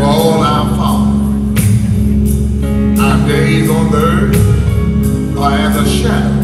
for all our Father. Our days on earth are as a shadow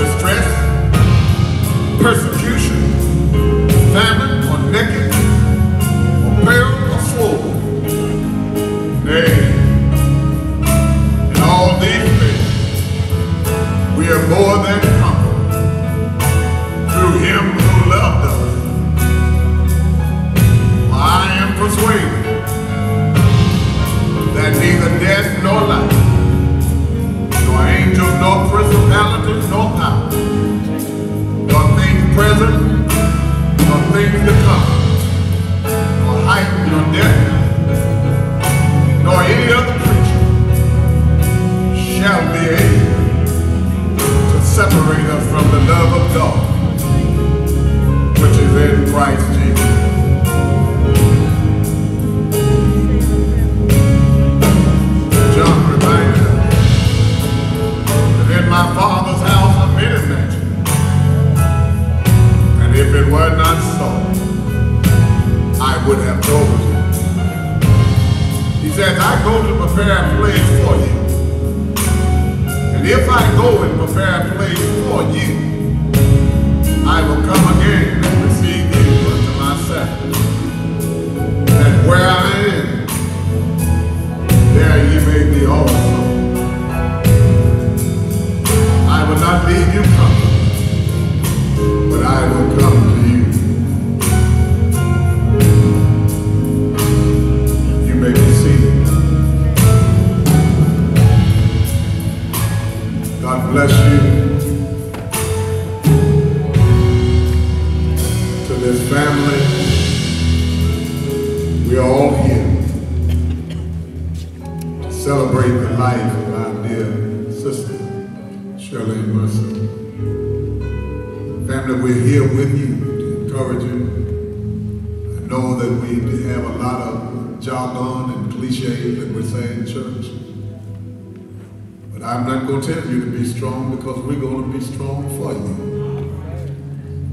the stress, Person.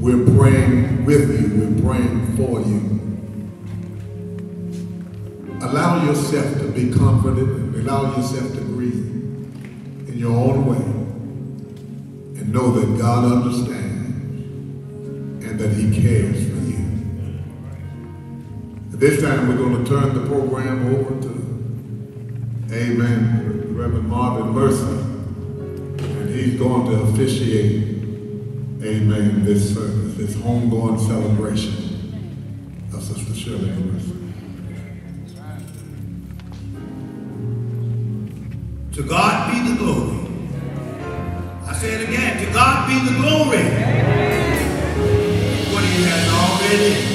we're this homegoing celebration of Sister Shirley Lewis. To God be the glory. I say it again, to God be the glory. What he has already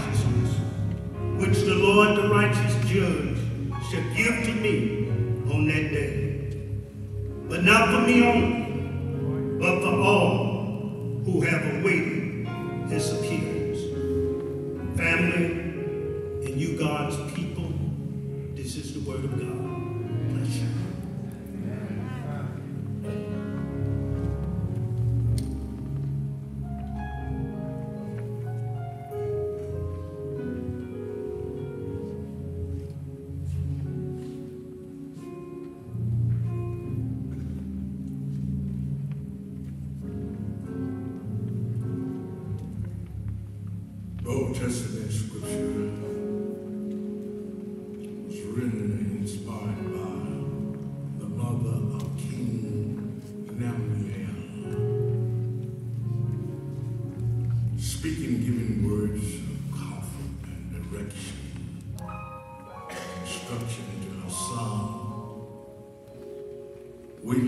Jesus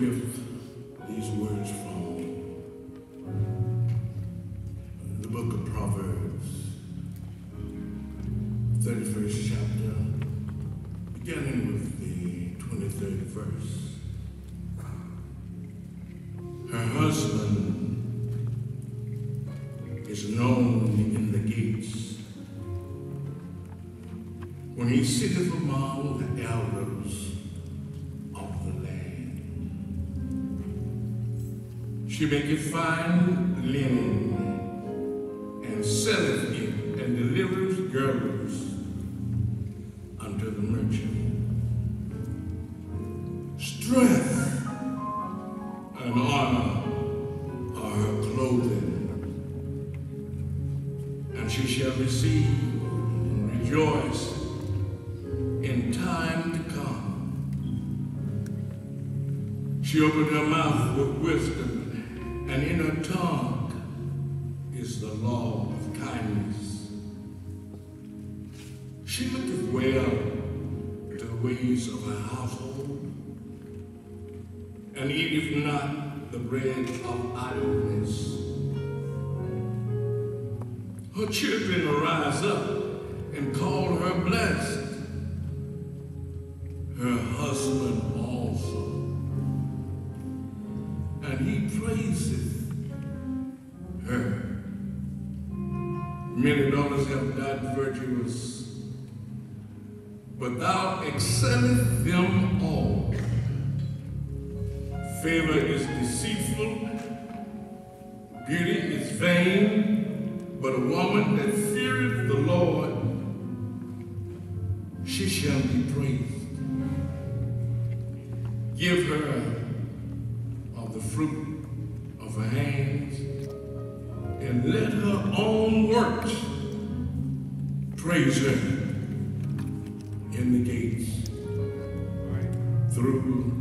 give She make a fine linen. idleness. Her children will rise up and call her blessed. Her husband also. And he praises her. Many daughters have died virtuous, but thou excellest them all. Favor is deceitful Beauty is vain, but a woman that feareth the Lord, she shall be praised. Give her of the fruit of her hands, and let her own works praise her in the gates. Through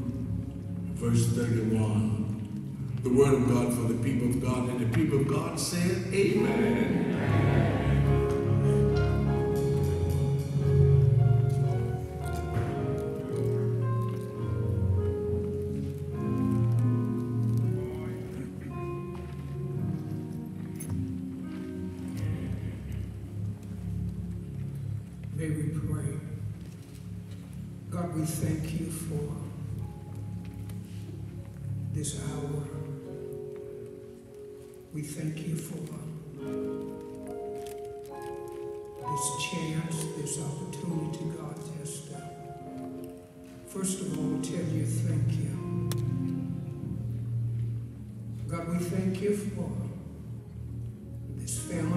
verse 31 the word of God for the people of God. And the people of God said, Amen. Amen. We thank you for uh, this chance, this opportunity, God, just to, first of all, tell you thank you. God, we thank you for this family.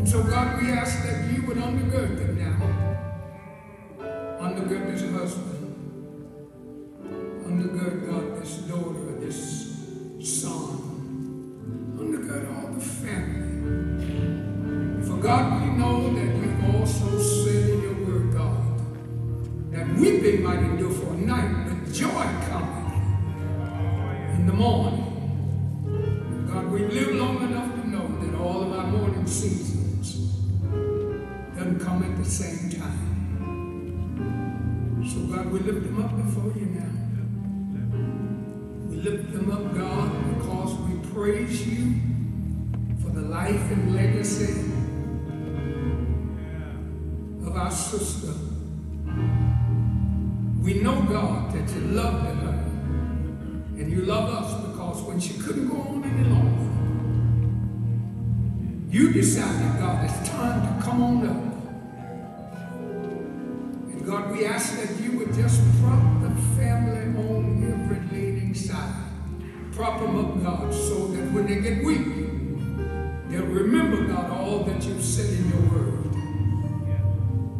And so, God, we ask that you would undergird them now. Undergird this husband. Undergird, God, this daughter, this son. Undergird all the family. For God, we know that you've also said in your word, God, that weeping might endure for a night, but joy cometh in the morning. God, we live long enough to know that all of our morning seasons come at the same time. So God, we lift them up before you now. We lift them up, God, because we praise you for the life and legacy of our sister. We know, God, that you loved her and you love us because when she couldn't go on any longer, you decided, God, it's time to come on up. That you've said in your word.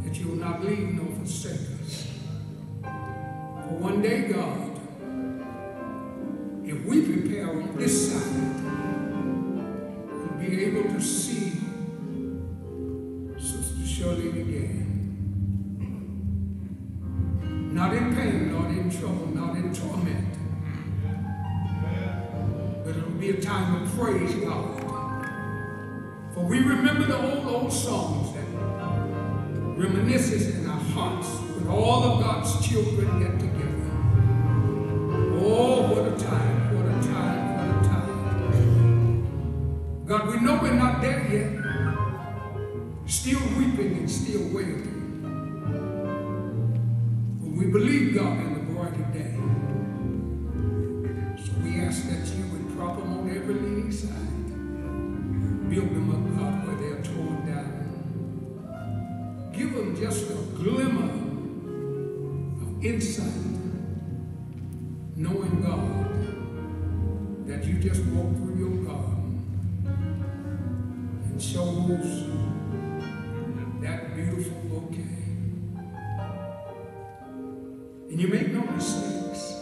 That you will not leave nor forsake us. For one day, God, if we prepare on this songs that reminisces in our hearts when all of God's children get together. Oh, what a time, what a time, what a time. God, we know we're not there yet. Still weeping and still wailing. But we believe, God, in the brighter day. you just walk through your garden and show us that beautiful bouquet. And you make no mistakes.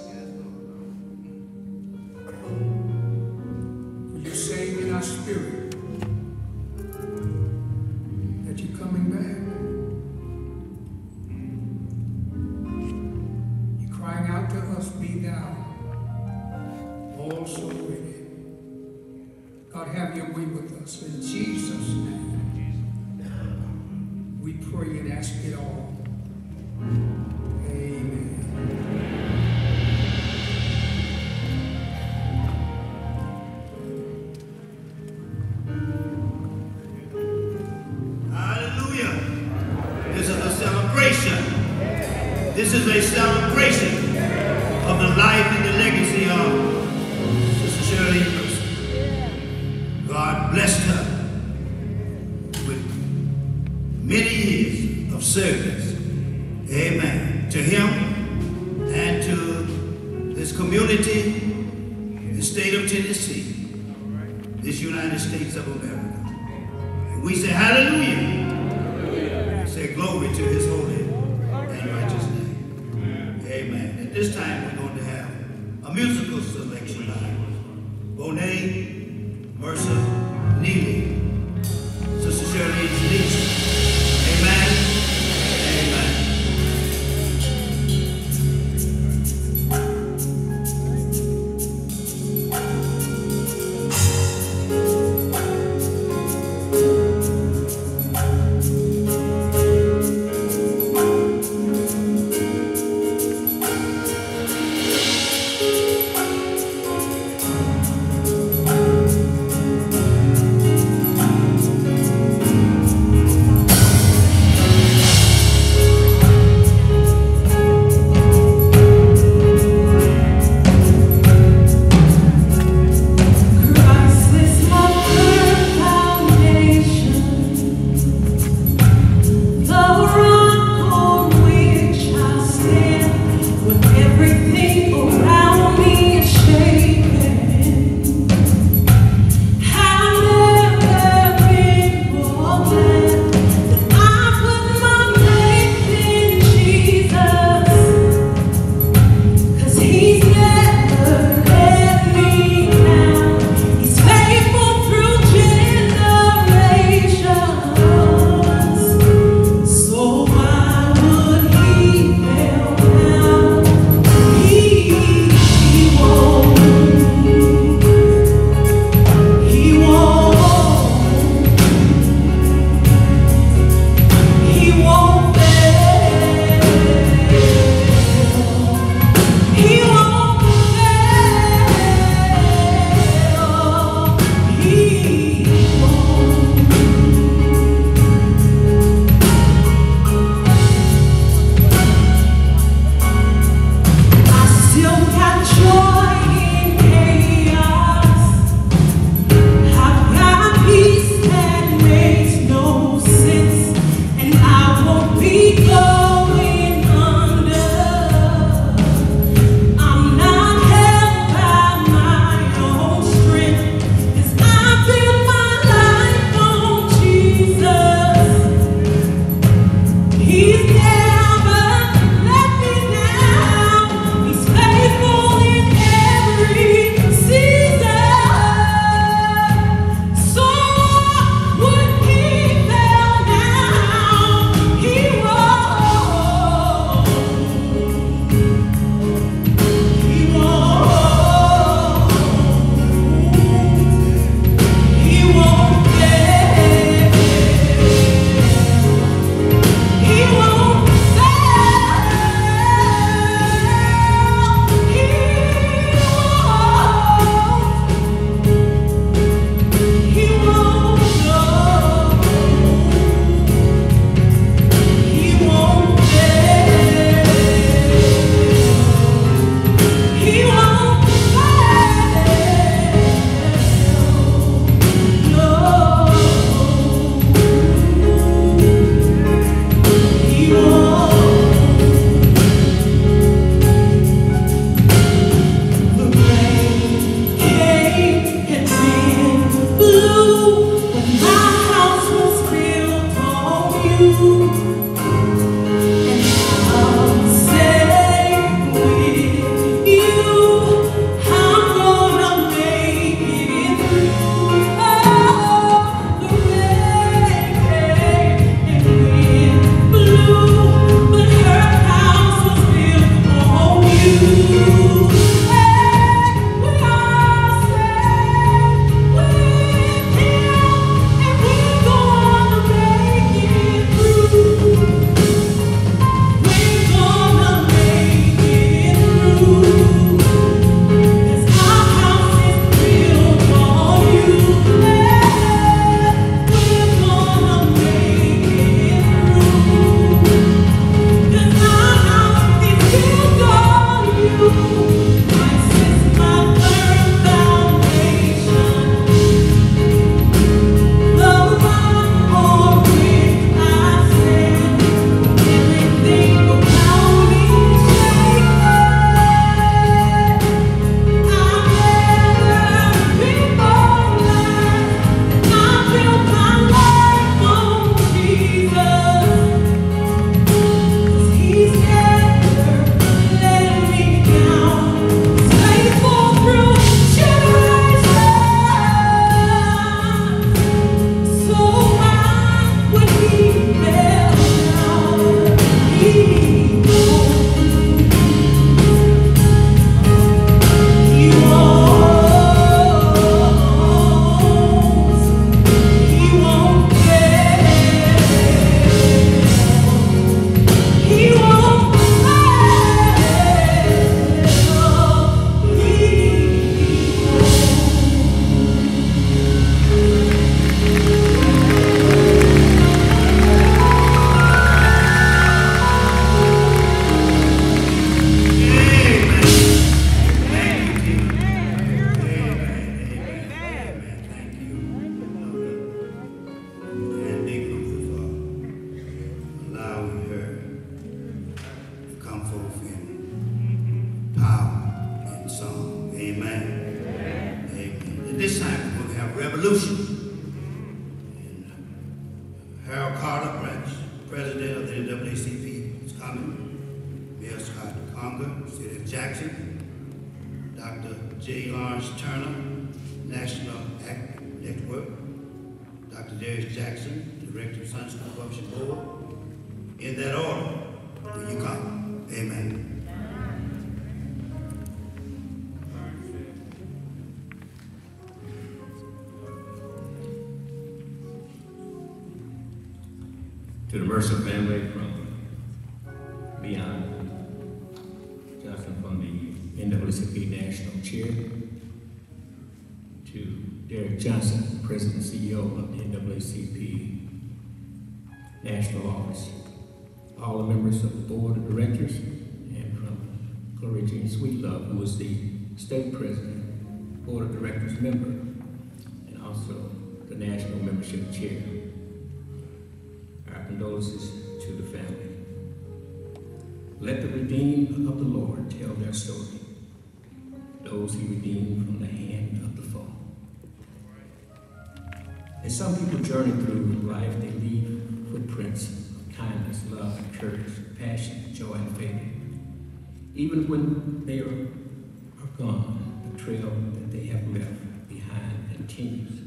Continues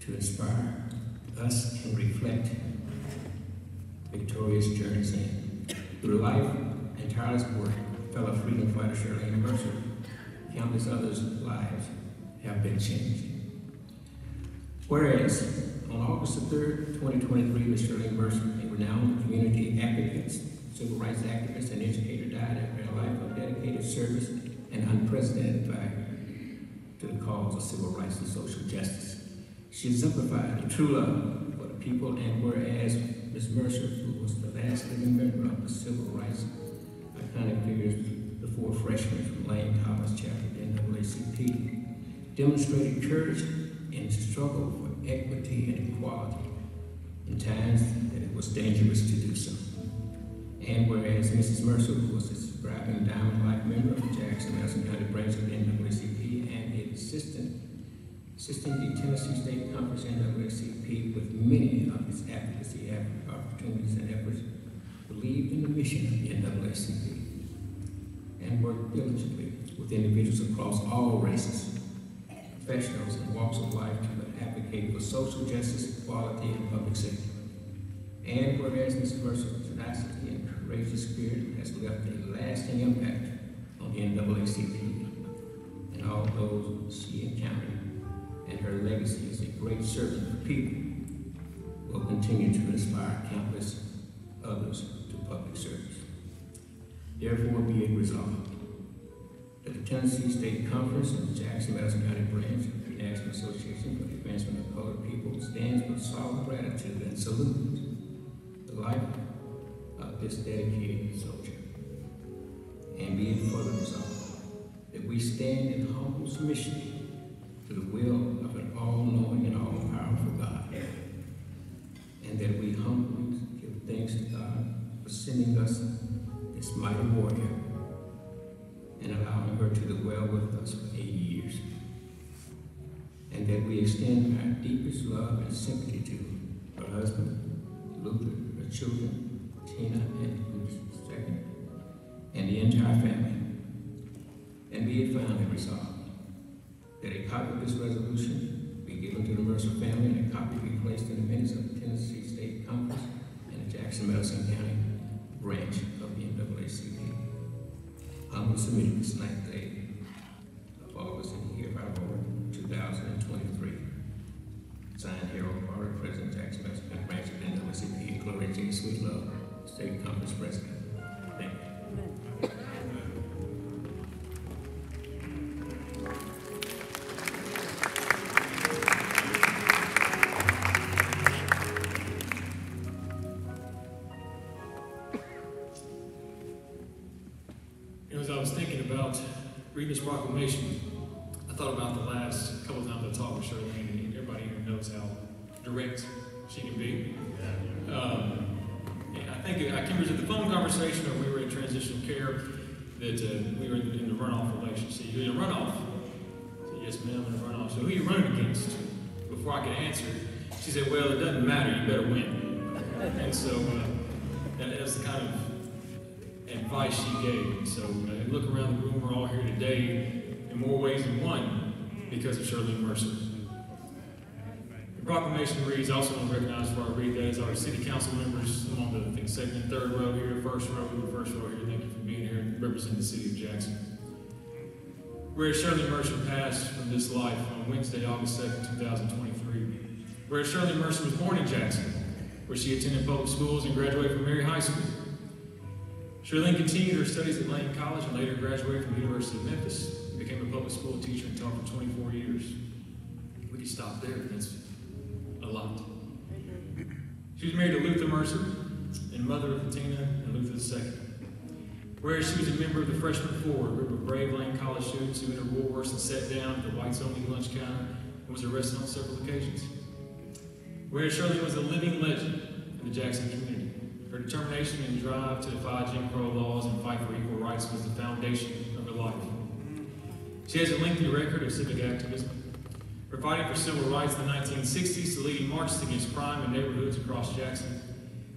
to inspire us and reflect victorious journeys in. Through life and tireless work fellow freedom fighter Shirley Mercer, countless others' lives have been changed. Whereas, on August the 3rd, 2023, Ms. Shirley Mercer, a renowned community advocate, civil rights activist, and educator, died after a life of dedicated service and unprecedented value to the cause of civil rights and social justice. She exemplified the true love for the people, and whereas Ms. Mercer, who was the last living member of the civil rights iconic figures, four freshmen from Lane College chapter NAACP, demonstrated courage in the struggle for equity and equality in times that it was dangerous to do so. And whereas Mrs. Mercer was a subscribing diamond-like member of the Jackson Madison County branch of the NAACP and an assistant assisting the Tennessee State Conference NAACP with many of its advocacy opportunities and efforts, believed in the mission of the NAACP and worked diligently with individuals across all races, professionals, and walks of life to advocate for social justice, equality, and public safety. And whereas Ms. Mercer's tenacity and courageous spirit has left a lasting impact on the NAACP all those she encountered and her legacy as a great servant for people will continue to inspire countless others to public service. Therefore, be it resolved that the Tennessee State Conference and the Jackson Madison County Branch of the National Association for the Advancement of Colored People stands with solemn gratitude and salute the life of this dedicated soldier. And be it further resolved that we stand in humble submission to the will of an all-knowing and all-powerful God. And that we humbly give thanks to God for sending us this mighty warrior and allowing her to dwell with us for 80 years. And that we extend our deepest love and sympathy to her husband, Luther, her children, Tina and II, and the entire family. And be it finally resolved that a copy of this resolution be given to the Mercer family and a copy be placed in the minutes of the Tennessee State Conference and the Jackson Madison County branch of the NAACP. Humbly submitted this ninth day of August in the year of our Lord, 2023. Signed Harrell Carter, President Jackson Madison County branch of the NAACP, and Gloria J. Sweetlove, State Conference President. Direct she can be. Um, I think, I can't remember, the phone conversation or we were in transitional care, that uh, we were in the runoff relationship. You're in a runoff. Yes, ma'am, in a runoff. So who are you running against? Before I could answer, she said, well, it doesn't matter, you better win. And so uh, that was the kind of advice she gave. So uh, look around the room, we're all here today in more ways than one because of Shirley Mercer. Proclamation reads, also unrecognized before I read that, is our city council members I'm on the I think, second and third row here, first row, the first row here. Thank you for being here and representing the city of Jackson. Whereas Shirley Mercer passed from this life on Wednesday, August 2nd, 2023. Whereas Shirley Mercer was born in Jackson, where she attended public schools and graduated from Merry High School. Shirley continued her studies at Lane College and later graduated from the University of Memphis and became a public school teacher and taught for 24 years. We could stop there, that's She was married to Luther Mercer and mother of Tina and Luther II. Whereas she was a member of the Freshman Four, a group of brave Lane College students who entered Woolworths and sat down at the whites only lunch counter and was arrested on several occasions. Whereas Shirley was a living legend in the Jackson community. Her determination and drive to defy Jim Crow laws and fight for equal rights was the foundation of her life. She has a lengthy record of civic activism, from fighting for civil rights in the 1960s to leading marches against crime in neighborhoods across Jackson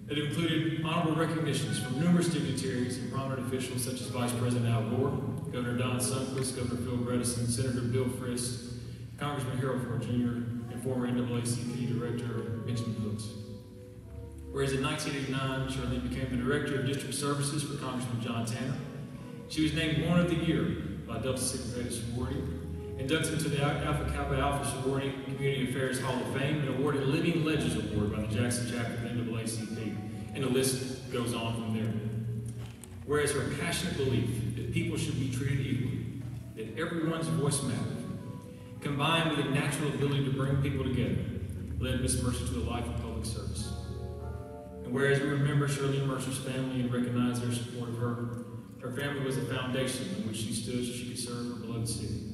that included honorable recognitions from numerous dignitaries and prominent officials such as Vice President Al Gore, Governor Don Sundquist, Governor Phil Bredesen, Senator Bill Frist, Congressman Harold Ford Jr., and former NAACP Director Benjamin Hooks. Whereas in 1989, Shirley became the Director of District Services for Congressman John Tanner. She was named One of the Year by Delta Theta Sorority, inducted into the Alpha Kappa Alpha Sorority Community Affairs Hall of Fame, and awarded Living Legends Award by the Jackson chapter of the NAACP. And the list goes on from there. Whereas her passionate belief that people should be treated equally, that everyone's voice mattered, combined with a natural ability to bring people together, led Miss Mercer to a life of public service. And whereas we remember Shirley Mercer's family and recognize their support of her, her family was the foundation on which she stood so she could serve her beloved city.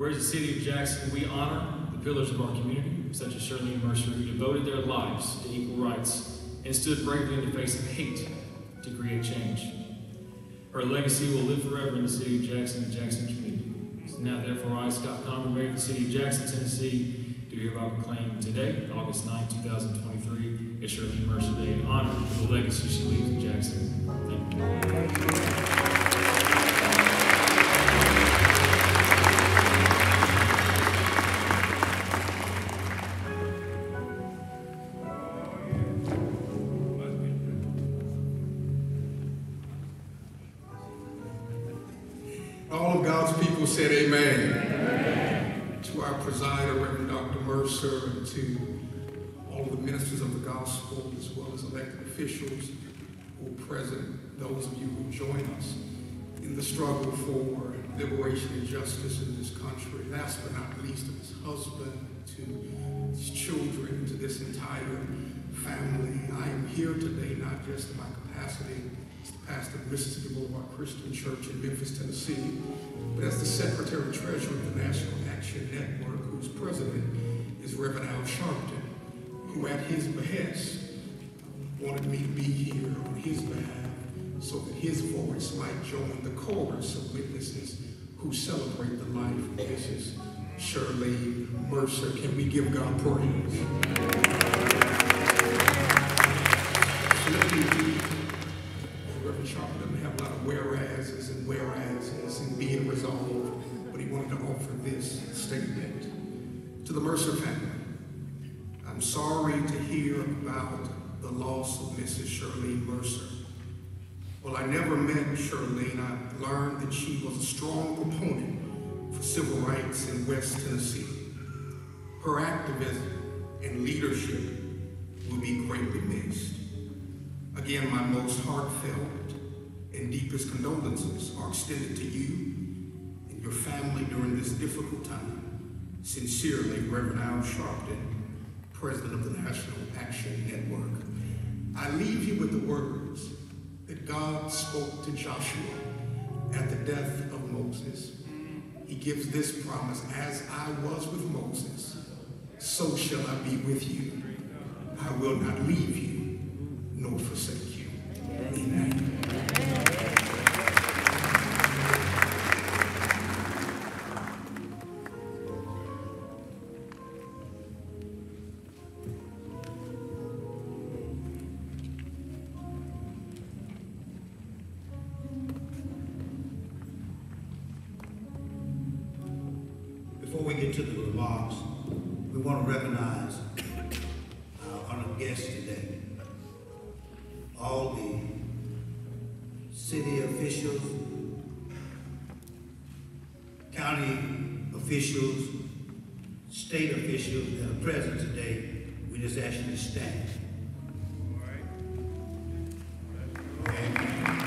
Whereas the city of Jackson, we honor the pillars of our community, such as Shirley and Mercer, who devoted their lives to equal rights and stood bravely in the face of hate to create change. Her legacy will live forever in the city of Jackson and Jackson community. So now, therefore, I, Scott Conger, Mayor of the city of Jackson, Tennessee, do hereby proclaim today, August 9, 2023, as Shirley Mercer Day in honor of the legacy she leaves in Jackson. Thank you. As well as elected officials who are present, those of you who join us in the struggle for liberation and justice in this country. Last but not least, to his husband, to his children, to this entire family. I am here today not just in my capacity as the pastor of Mississippi Boulevard Christian Church in Memphis, Tennessee, but as the secretary treasurer of the National Action Network, whose president is Reverend Al Sharpton, who at his behest wanted me to be here on his behalf so that his voice might join the chorus of witnesses who celebrate the life of Mrs. Shirley Mercer. Can we give God praise? Reverend doesn't have a lot of whereases and whereases and being resolved, but he wanted to offer this statement to the Mercer family. I'm sorry to hear about the loss of Mrs. Shirley Mercer. Well, I never met Shirley, and I learned that she was a strong proponent for civil rights in West Tennessee. Her activism and leadership will be greatly missed. Again, my most heartfelt and deepest condolences are extended to you and your family during this difficult time. Sincerely, Reverend Al Sharpton, President of the National Action Network. I leave you with the words that God spoke to Joshua at the death of Moses. He gives this promise, as I was with Moses, so shall I be with you. I will not leave you nor forsake you. Amen. To recognize our honored guests today. All the city officials, county officials, state officials that are present today. We just ask you to stand. Amen.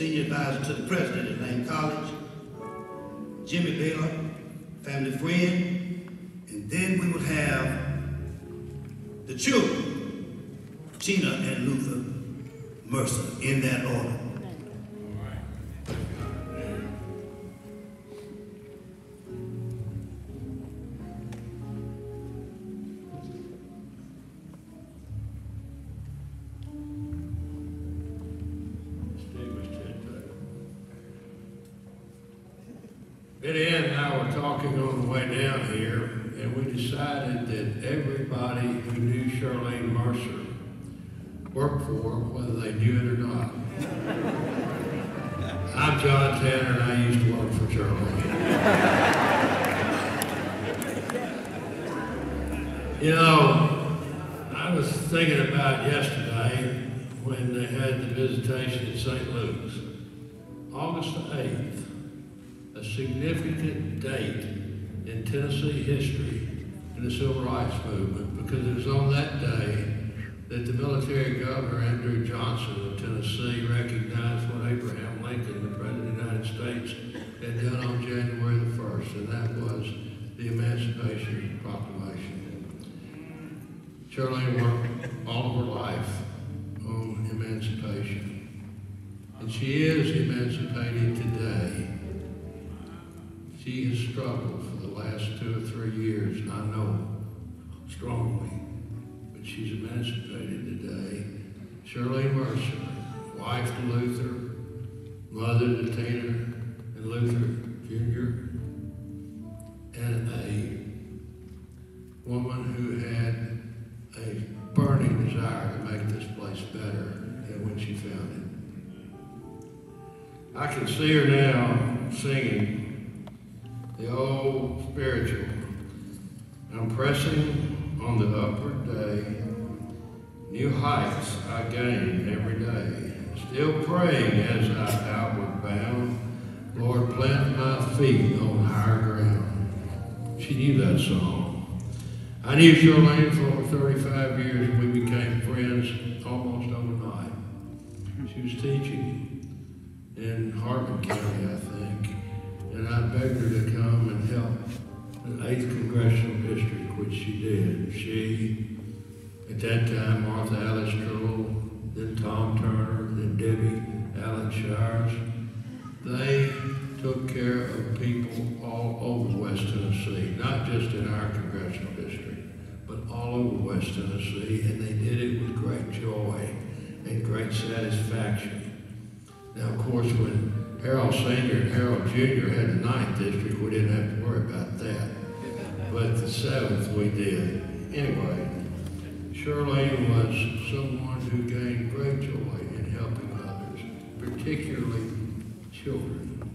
Senior Advisor to the President at Lane College. Jimmy Baylor, family friend. And then we would have the children, Tina and Luther Mercer, in that order. Shirlene Mercer worked for whether they knew it or not. I'm John Tanner, and I used to work for Shirlene. You know, I was thinking about yesterday when they had the visitation at St. Luke's. August 8th, a significant date in Tennessee history in the Civil Rights Movement because it was on that day that the military governor, Andrew Johnson of Tennessee, recognized what Abraham Lincoln, the President of the United States, had done on January the 1st, and that was the Emancipation Proclamation. Shirlene worked all of her life on emancipation. And she is emancipated today. She has struggled for the last two or three years, I know strongly, but she's emancipated today. Shirley Mercer, wife to Luther, mother to Tina and Luther Jr., and a woman who had a burning desire to make this place better than when she found it. I can see her now singing the old spiritual. I'm pressing on the upward day, new heights I gain every day. Still praying as I outward bound, Lord, plant my feet on higher ground. She knew that song. I knew Shirlene for over 35 years and we became friends almost overnight. She was teaching in Hardeman County, I think, and I begged her to come and help the 8th Congressional District, which she did. She, at that time, Martha Alice Stroll, then Tom Turner, then Debbie Allen Shires, they took care of people all over West Tennessee, not just in our congressional district, but all over West Tennessee, and they did it with great joy and great satisfaction. Now, of course, when Harold Senior and Harold Junior had the ninth district, we didn't have to worry about that. But the seventh, we did. Anyway, Shirlene was someone who gained great joy in helping others, particularly children.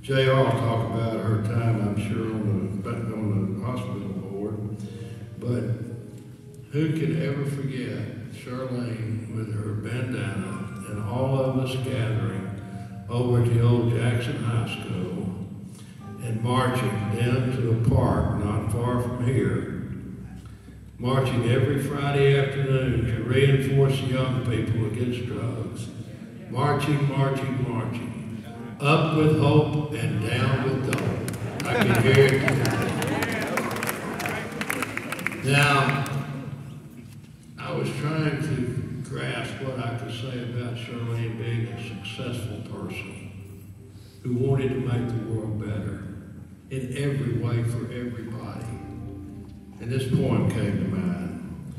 JR will talk about her time, I'm sure, on the, on the hospital board, but who can ever forget Shirlene with her bandana and all of us gathering over at the old Jackson High School and marching down to a park not far from here, marching every Friday afternoon to reinforce young people against drugs, marching, marching, marching, up with hope and down with dope. I can hear it. Now, I was trying to grasp what I could say about Shirlene being a successful person who wanted to make the world better in every way for everybody. And this poem came to mind.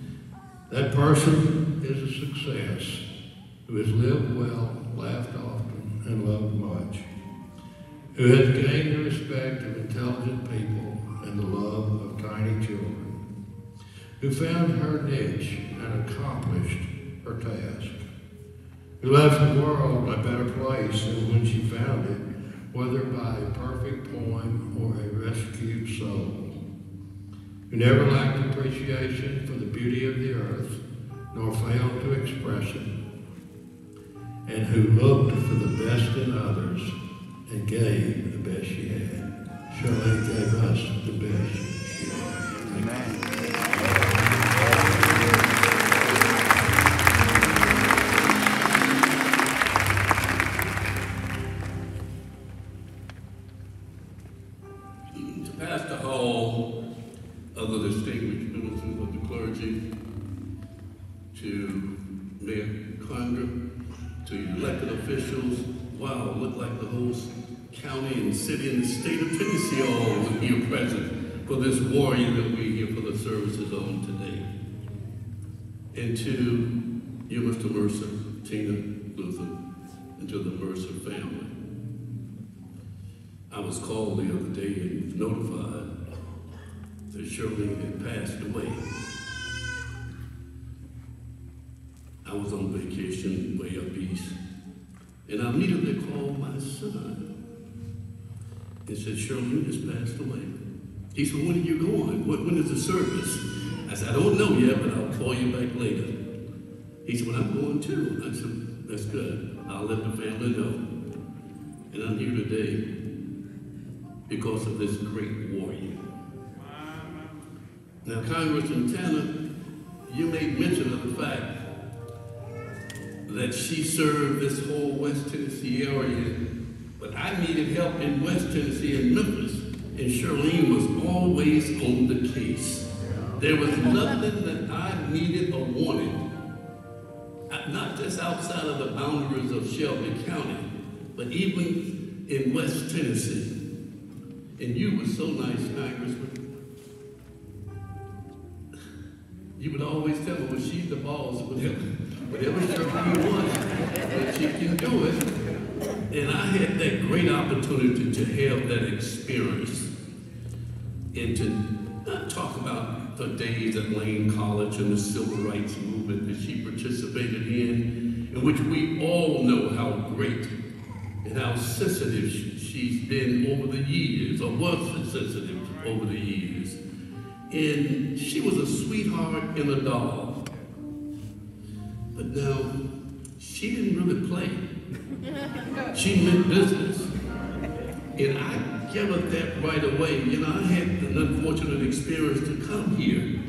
That person is a success who has lived well, laughed often, and loved much, who has gained the respect of intelligent people and the love of tiny children who found her niche and accomplished her task, who left the world a better place than when she found it, whether by a perfect poem or a rescued soul, who never lacked appreciation for the beauty of the earth, nor failed to express it, and who looked for the best in others and gave the best she had. Shirley gave us the best she had. Amen. To elected officials, wow, look like the whole county and city and the state of Tennessee all here present for this warrior that we here for the services on today. And to you, Mr. Mercer, Tina Luther, and to the Mercer family. I was called the other day and notified that Shirley had passed away. I was on vacation way up east, and I immediately called my son and said, you just passed away. He said, when are you going? When is the service? I said, I don't know yet, but I'll call you back later. He said, well, I'm going too. I said, that's good. I'll let the family know. And I'm here today because of this great warrior. Now, Congressman Tanner, you made mention of the fact that she served this whole West Tennessee area, but I needed help in West Tennessee and Memphis, and Shirlene was always on the case. There was nothing that I needed or wanted, uh, not just outside of the boundaries of Shelby County, but even in West Tennessee. And you were so nice, Congressman. You would always tell me, well, she's the boss, whatever, whatever Shirley wants, that she can do it. And I had that great opportunity to have that experience and to not talk about the days at Lane College and the civil rights movement that she participated in, in which we all know how great and how sensitive she's been over the years, or was sensitive over the years. And she was a sweetheart and a doll. But now, she didn't really play. She meant business. And I gave her that right away. You know, I had an unfortunate experience to come here,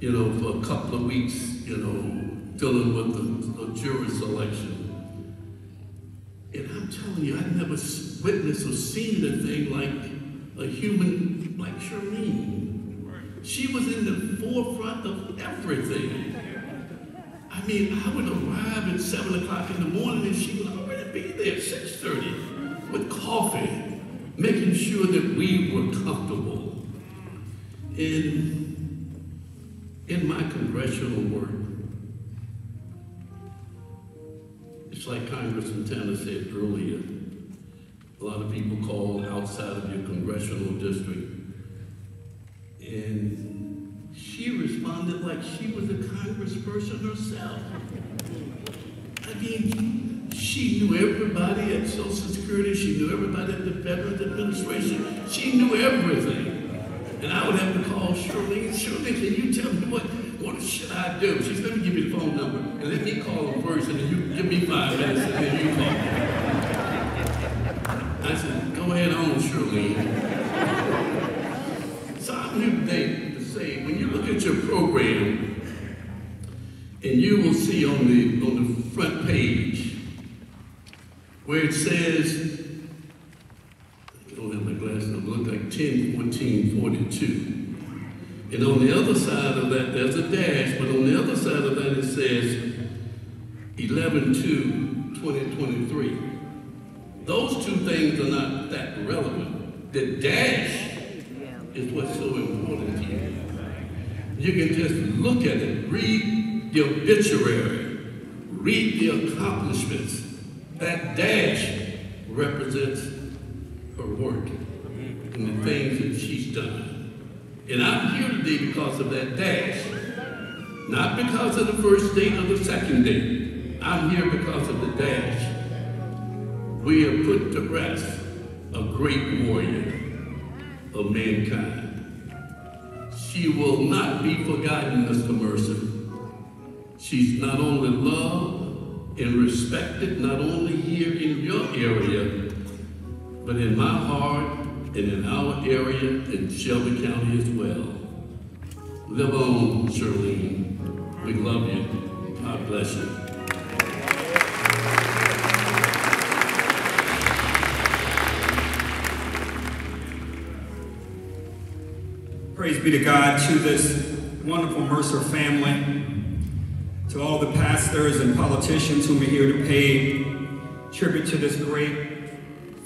you know, for a couple of weeks, you know, dealing with the, the jury selection. And I'm telling you, I've never witnessed or seen anything like a human like Shirlene. She was in the forefront of everything. I mean, I would arrive at 7 o'clock in the morning and she would already be there at 6.30 with coffee, making sure that we were comfortable. In, in my congressional work, it's like Congressman Tanner said earlier, a lot of people call outside of your congressional district. And she responded like she was a congressperson herself. I mean, she knew everybody at Social Security, she knew everybody at the Veterans Administration, she knew everything. And I would have to call Shirley, Shirley, can you tell me what, what should I do? She said, let me give you the phone number and let me call them first and then you give me five minutes and then you call. I said, go ahead on, Shirlene. Program, and you will see on the on the front page where it says, I don't have my glasses, it look like 10, 14, 42. And on the other side of that, there's a dash, but on the other side of that, it says 11 2 2023. Those two things are not that relevant. The dash is what's so important to you. Can just look at it, read the obituary, read the accomplishments. That dash represents her work and the things that she's done. And I'm here today because of that dash. Not because of the first date or the second date. I'm here because of the dash. We have put to rest a great warrior of mankind. She will not be forgotten, Mr. Mercer. She's not only loved and respected, not only here in your area, but in my heart and in our area in Shelby County as well. Live on, Shirlene. We love you. God bless you. Praise be to God, to this wonderful Mercer family, to all the pastors and politicians whom are here to pay tribute to this great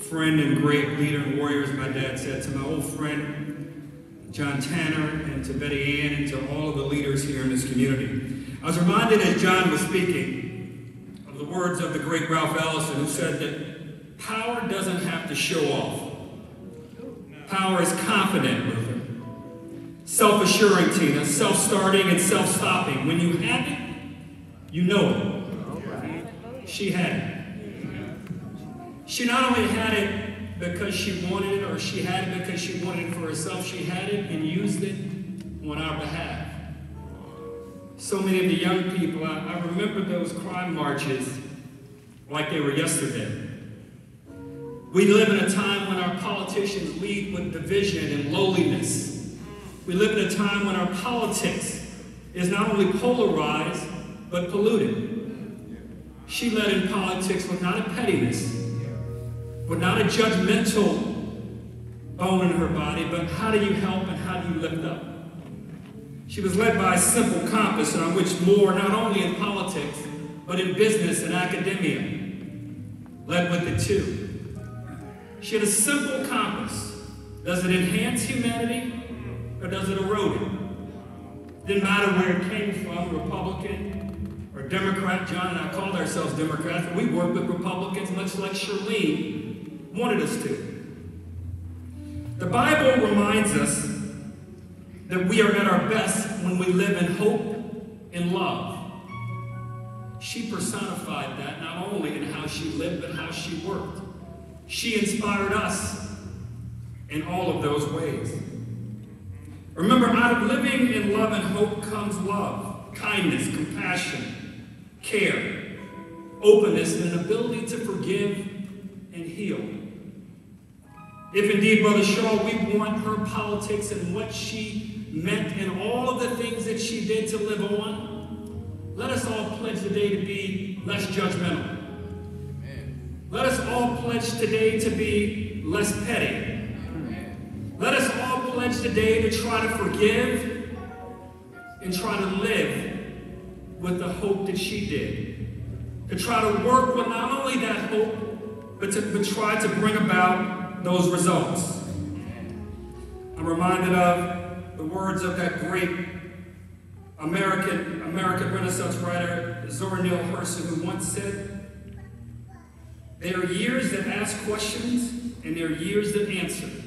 friend and great leader and warrior, as my dad said, to my old friend John Tanner, and to Betty Ann, and to all of the leaders here in this community. I was reminded as John was speaking of the words of the great Ralph Ellison, who said that power doesn't have to show off. Power is confident, Self-assuring, Tina, self-starting and self-stopping. When you have it, you know it. She had it. She not only had it because she wanted it or she had it because she wanted it for herself, she had it and used it on our behalf. So many of the young people, I, I remember those crime marches like they were yesterday. We live in a time when our politicians lead with division and lowliness. We live in a time when our politics is not only polarized, but polluted. She led in politics with not a pettiness, with not a judgmental bone in her body, but how do you help and how do you lift up? She was led by a simple compass on which more, not only in politics, but in business and academia, led with the two. She had a simple compass. Does it enhance humanity or does it erode it? Didn't matter where it came from, Republican or Democrat. John and I called ourselves Democrats, we worked with Republicans much like Shirlene wanted us to. The Bible reminds us that we are at our best when we live in hope and love. She personified that not only in how she lived, but how she worked. She inspired us in all of those ways. Remember, out of living in love and hope comes love, kindness, compassion, care, openness, and an ability to forgive and heal. If indeed, Brother Shaw, we want her politics and what she meant and all of the things that she did to live on, let us all pledge today to be less judgmental. Amen. Let us all pledge today to be less petty. Amen. Let us all pledge today to try to forgive and try to live with the hope that she did. To try to work with not only that hope, but to but try to bring about those results. I'm reminded of the words of that great American, American Renaissance writer, Zora Neale Hurston, who once said, There are years that ask questions, and there are years that answer.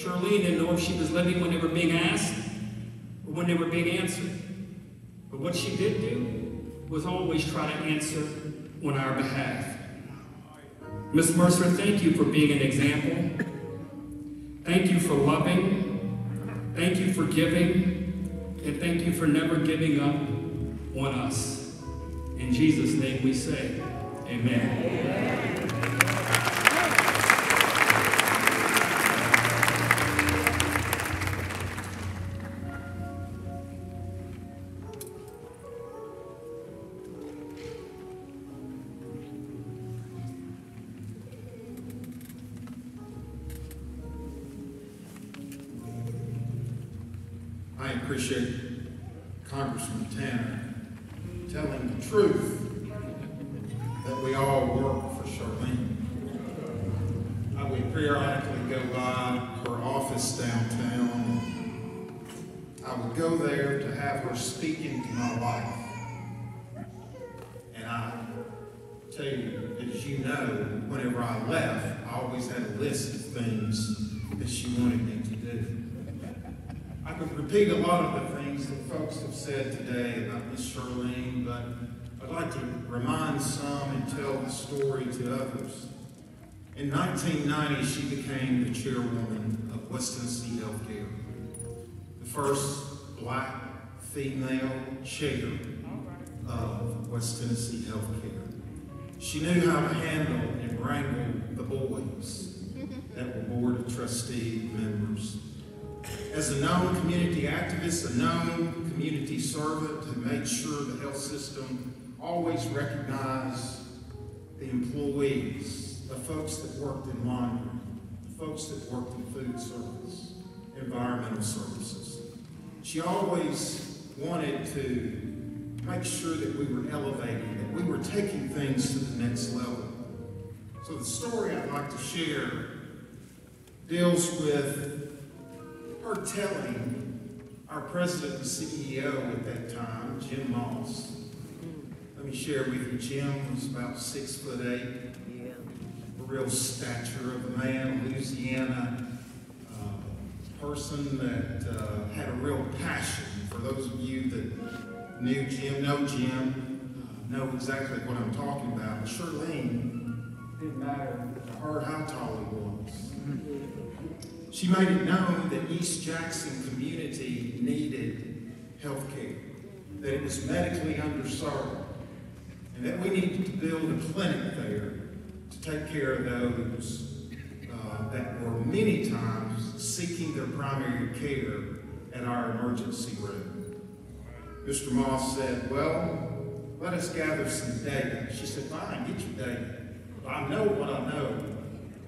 Shirlene didn't know if she was living when they were being asked or when they were being answered. But what she did do was always try to answer on our behalf. Miss Mercer, thank you for being an example. Thank you for loving. Thank you for giving. And thank you for never giving up on us. In Jesus' name we say, Amen. I others. In 1990, she became the chairwoman of West Tennessee Healthcare, the first black female chair of West Tennessee Healthcare. She knew how to handle and wrangle the boys that were board of trustee members. As a known community activist, a known community servant who made sure the health system always recognized the employees, the folks that worked in laundry, the folks that worked in food service, environmental services. She always wanted to make sure that we were elevating, that we were taking things to the next level. So the story I'd like to share deals with her telling our president and CEO at that time, Jim Moss. Let me share with you, Jim was about six foot eight, a real stature of a man, Louisiana uh, person that uh, had a real passion. For those of you that knew Jim, know Jim, uh, know exactly what I'm talking about. But Shirlene didn't matter to her how tall he was. She made it known that East Jackson community needed health care, that it was medically underserved, that we needed to build a clinic there to take care of those uh, that were many times seeking their primary care at our emergency room. Mr. Moss said, well, let us gather some data. She said, fine, get your data. I know what I know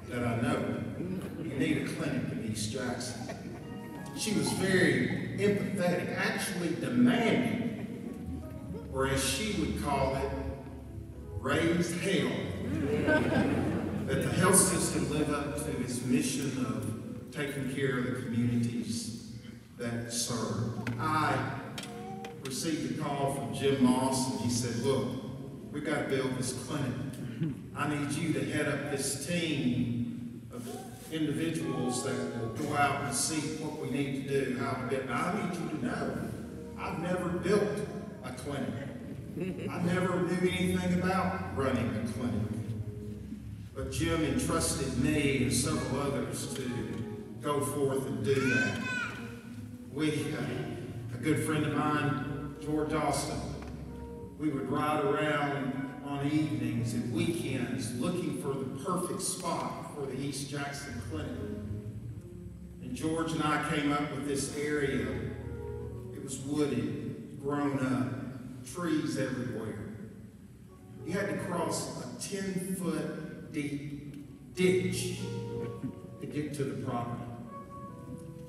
that I know. You need a clinic in East Jackson. She was very empathetic, actually demanding, or as she would call it, raised hell, mm. that the health system live up to its mission of taking care of the communities that serve. I received a call from Jim Moss, and he said, look, we've got to build this clinic. I need you to head up this team of individuals that will go out and see what we need to do, how to build. I need you to know, I've never built a clinic. I never knew anything about running a clinic. But Jim entrusted me and several others to go forth and do that. We, uh, a good friend of mine, George Austin, we would ride around on evenings and weekends looking for the perfect spot for the East Jackson Clinic. And George and I came up with this area. It was wooded, grown up, trees everywhere. You had to cross a 10 foot deep ditch to get to the property.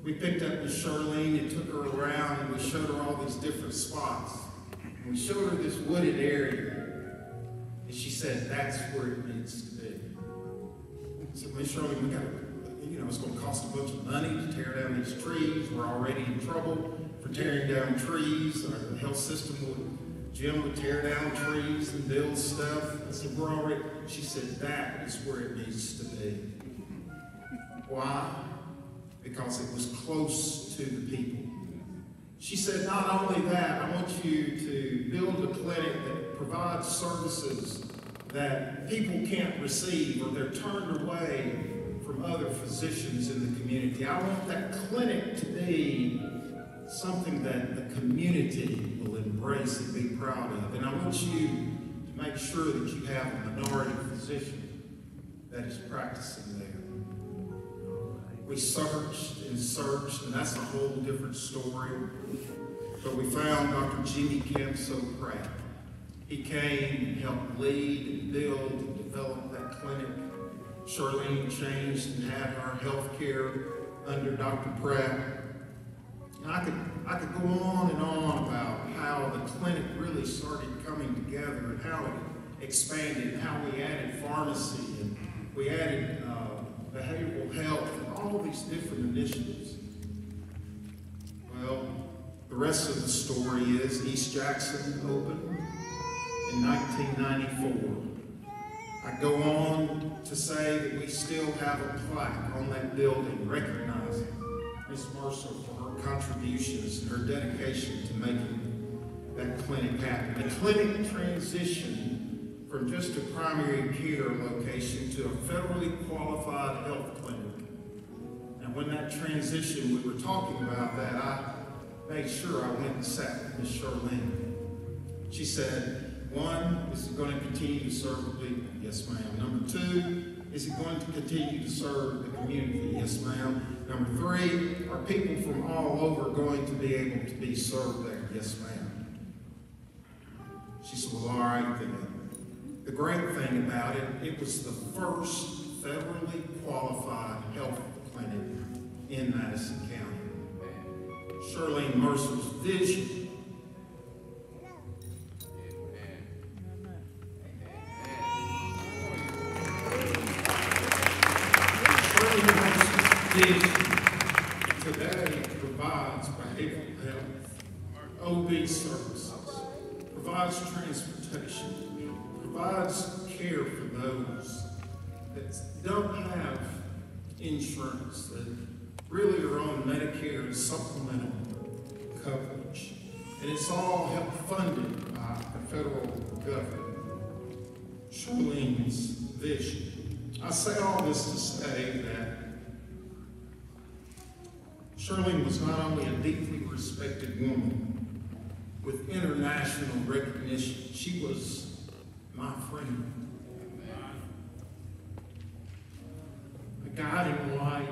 We picked up Miss Shirlene and took her around and we showed her all these different spots. And we showed her this wooded area. And she said, that's where it needs to be. So Miss Shirley, we got, you know, it's going to cost a bunch of money to tear down these trees. We're already in trouble for tearing down trees. Our health system would, Jim would tear down trees and build stuff. I said, we're already, she said, that is where it needs to be. Why? Because it was close to the people. She said, not only that, I want you to build a clinic that provides services that people can't receive or they're turned away from other physicians in the community. I want that clinic to be something that the community will embrace and be proud of. And I want you to make sure that you have a minority physician that is practicing there. We searched and searched, and that's a whole different story. But we found Dr. Jimmy Camso Pratt. He came and helped lead and build and develop that clinic. Shirlene changed and had our health care under Dr. Pratt. I could, I could go on and on about how the clinic really started coming together and how it expanded, how we added pharmacy and we added uh, behavioral health and all these different initiatives. Well, the rest of the story is East Jackson opened in 1994. I go on to say that we still have a plaque on that building recognizing Ms. Mercer contributions and her dedication to making that clinic happen. The clinic transitioned from just a primary care location to a federally qualified health clinic. And when that transition, we were talking about that, I made sure I went and sat with Ms. Shirlene. She said, one, is going to continue to serve the people? Yes, ma'am. Number two, is it going to continue to serve the community? Yes, ma'am. Number three, are people from all over going to be able to be served there? Yes, ma'am. She said, well, all right then. The great thing about it, it was the first federally qualified health clinic in Madison County. Shirley Mercer's vision today provides behavioral health, OB services, provides transportation, provides care for those that don't have insurance, that really are on Medicare and supplemental coverage. And it's all help funded by the federal government. Shirlene's vision. I say all this to say that Shirlene was not only a deeply respected woman with international recognition, she was my friend. A guiding light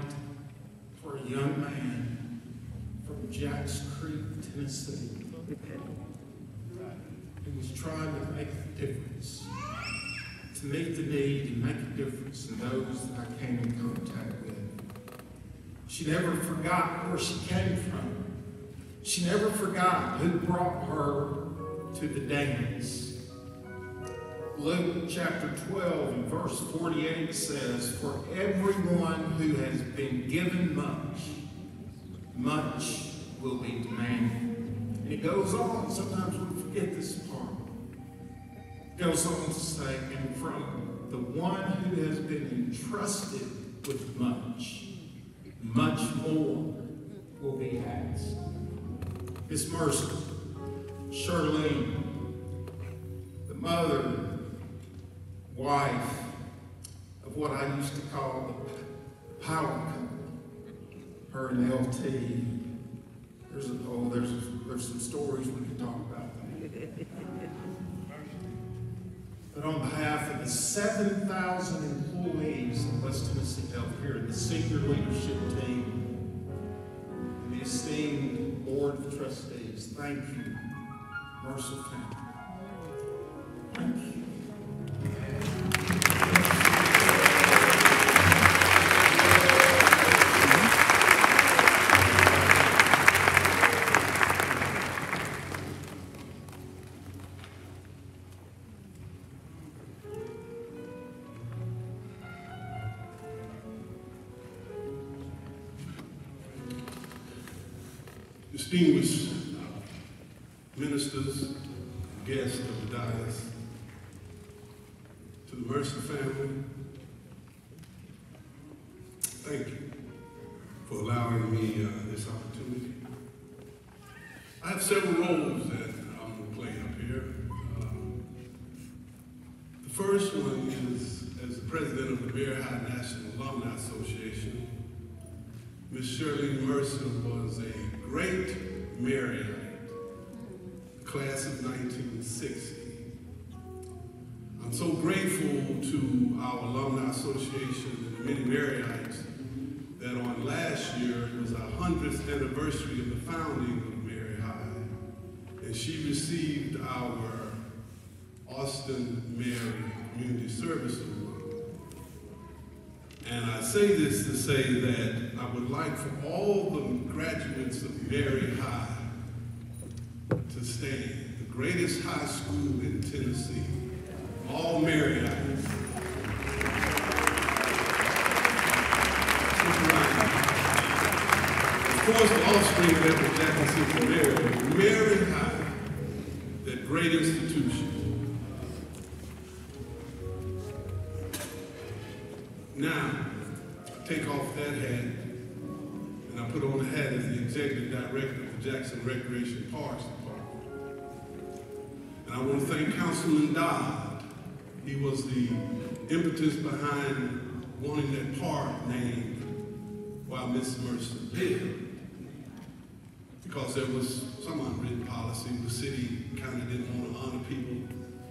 for a young man from Jacks Creek, Tennessee, who was trying to make a difference, to meet the need and make a difference in those that I came in contact with. She never forgot where she came from. She never forgot who brought her to the dance. Luke chapter 12 and verse 48 says, For everyone who has been given much, much will be demanded. And it goes on, sometimes we forget this part. It goes on to say, and from the one who has been entrusted with much, much more will be asked. Miss Mercer, Shirlene, the mother, wife of what I used to call the power couple, her and LT. There's a, oh, there's there's some stories we can talk about. But on behalf of the 7,000 employees of West Tennessee Healthcare, the senior leadership team, and the esteemed Board of Trustees, thank you, Mercer family. Thank you. Me uh, this opportunity. I have several roles that I'm going to play up here. Um, the first one is as the president of the Merry High National Alumni Association. Miss Shirley Mercer was a great Maryite, class of 1960. I'm so grateful to our Alumni Association and the many Maryites that on last year, it was our 100th anniversary of the founding of Merry High, and she received our Austin Mary Community Service Award. And I say this to say that I would like for all the graduates of Merry High to stand, the greatest high school in Tennessee, all Maryites. Of course, the offspring of Edward Jackson Merry, Merry High, that great institution. Now, take off that hat and I put on the hat as the executive director of the Jackson Recreation Parks Department. And I want to thank Councilman Dodd. He was the impetus behind wanting that park named while Miss Mercer lived. Because there was some unwritten policy, the city kind of didn't want to honor people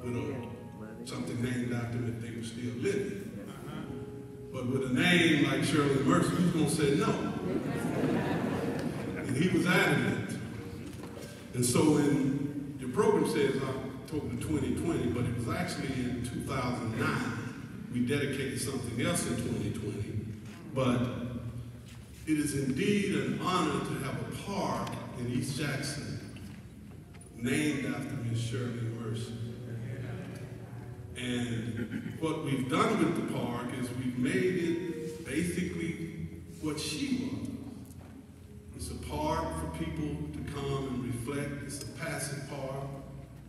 with a, something named after them if they were still living. But with a name like Shirley Mercer, who's going to say no? And he was adamant. And so in your program says October 2020, but it was actually in 2009. We dedicated something else in 2020. But it is indeed an honor to have a park in East Jackson named after Miss Shirley Mercer. And what we've done with the park is we've made it basically what she was. It's a park for people to come and reflect. It's a passive park.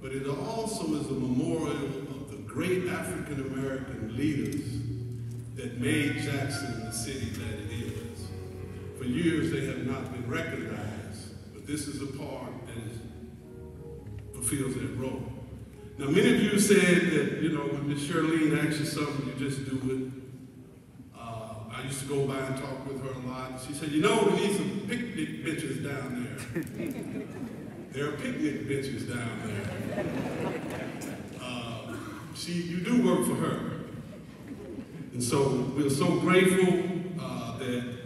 But it also is a memorial of the great African American leaders that made Jackson the city that it is. For years they have not been recognized, but this is a part that is, fulfills that role. Now, many of you said that, you know, when Miss Shirlene asks you something, you just do it. Uh, I used to go by and talk with her a lot. She said, you know, we need some picnic benches down there. there are picnic benches down there. Uh, she, you do work for her. And so we're so grateful uh, that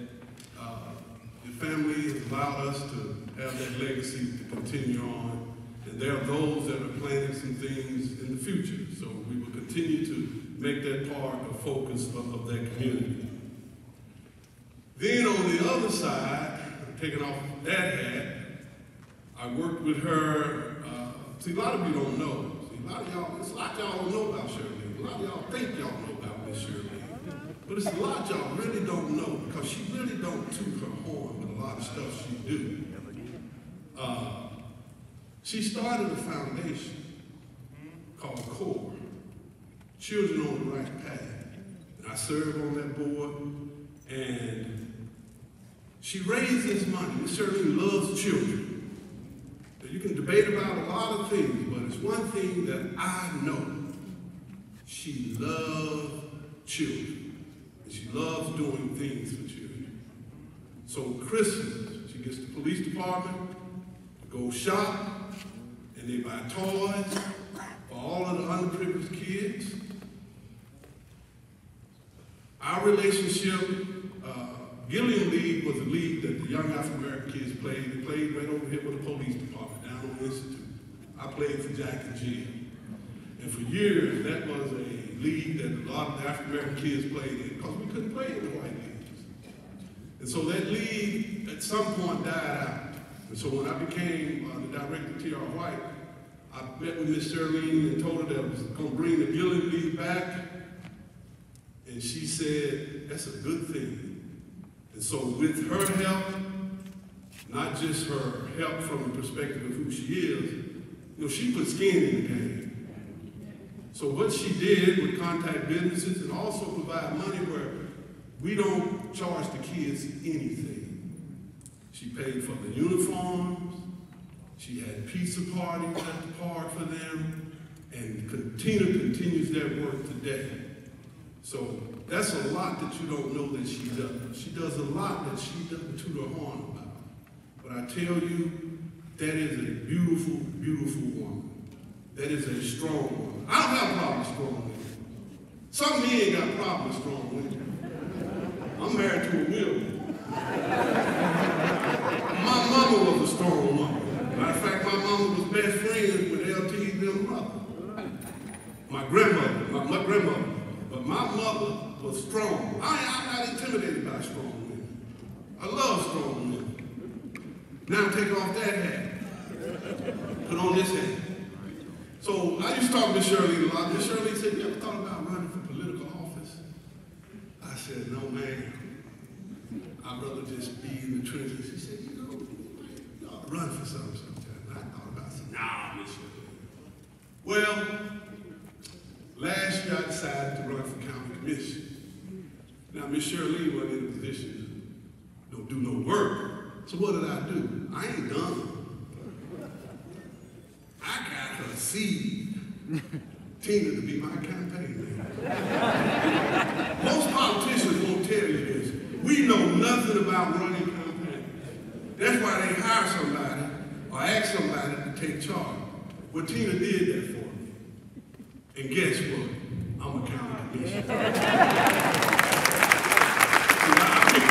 has allowed us to have that legacy to continue on. And there are those that are planning some things in the future. So we will continue to make that part a focus of, of that community. Then on the other side, taking off that hat, I worked with her. Uh, see, a lot of you don't know. See, a lot of y'all, it's a lot y'all don't know about Shirley. A lot of y'all think y'all know about Miss Shirley. But it's a lot y'all really don't know because she really don't toot her horn a lot of stuff she do. Uh, she started a foundation called CORE, Children on the Right Path. I serve on that board, and she raises money. Miss Shirley loves children. Now, you can debate about a lot of things, but it's one thing that I know. She loves children. And she loves doing things. So Christmas, she gets the police department to go shop, and they buy toys for all of the underprivileged kids. Our relationship, uh, Gilliam League was a league that the young African American kids played. They played right over here with the police department down on the Institute. I played for Jack and Jim. And for years, that was a league that a lot of the African American kids played in because we couldn't play in the white. And so that league at some point died out. And so when I became uh, the director of T.R. White, I met with Miss Shirlene and told her that I was going to bring the Gilliam League back. And she said, that's a good thing. And so with her help, not just her help from the perspective of who she is, you know, she put skin in the game. So what she did would contact businesses and also provide money where we don't charge the kids anything. She paid for the uniforms, she had pizza parties at the park for them, and continues that work today. So that's a lot that you don't know that she does. She does a lot that she doesn't toot her horn about. But I tell you, That is a beautiful, beautiful woman. That is a strong woman. I don't have a problem with strong women. Some men got problems strong women. I'm married to a widow. My mama was a strong woman. Matter of fact, my mama was best friends with LT them mother. My grandmother, my, my grandmother. But my mother was strong. I, I'm not intimidated by strong women. I love strong women. Now take off that hat. Put on this hat. So I used to talk to Shirley a lot. Miss Shirley said, you ever thought about running for political office? I said, no, man. I'd rather just be in the trenches. She said, you know, to run for something sometime. I thought about it. I said, nah, Shirley. Well, last year I decided to run for county commission. Now, Miss Shirley wasn't in a position to don't do no work. So what did I do? I ain't done. I got her seed. Tina to be my campaign man. Most politicians won't tell you this. We know nothing about running campaigns. That's why they hire somebody or ask somebody to take charge. Well, Tina did that for me. And guess what? I'm a county commissioner. I pick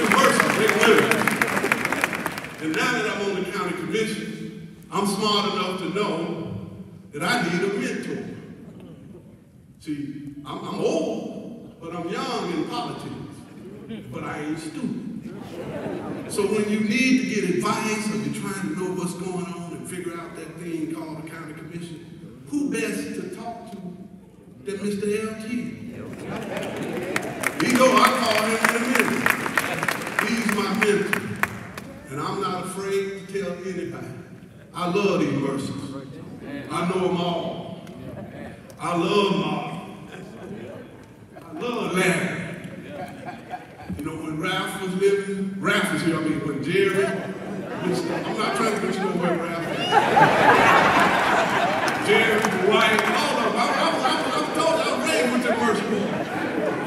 the first I pick winner. And now that I'm on the county commission, I'm smart enough to know that I need a mentor. See, I'm, I'm old, but I'm young in politics. But I ain't stupid. So when you need to get advice or you're trying to know what's going on and figure out that thing called the county commission, who best to talk to than Mr. LT? You know I call him in a minute. He's my mentor. And I'm not afraid to tell anybody. I love these verses. I know them all. I love them all. I love Larry. You know, when Ralph was living, Ralph was here, I mean, when Jerry, I'm not trying to put you nowhere, Ralph. Jerry, Dwight, all of them. I, I, I, I told you, I with the mercy.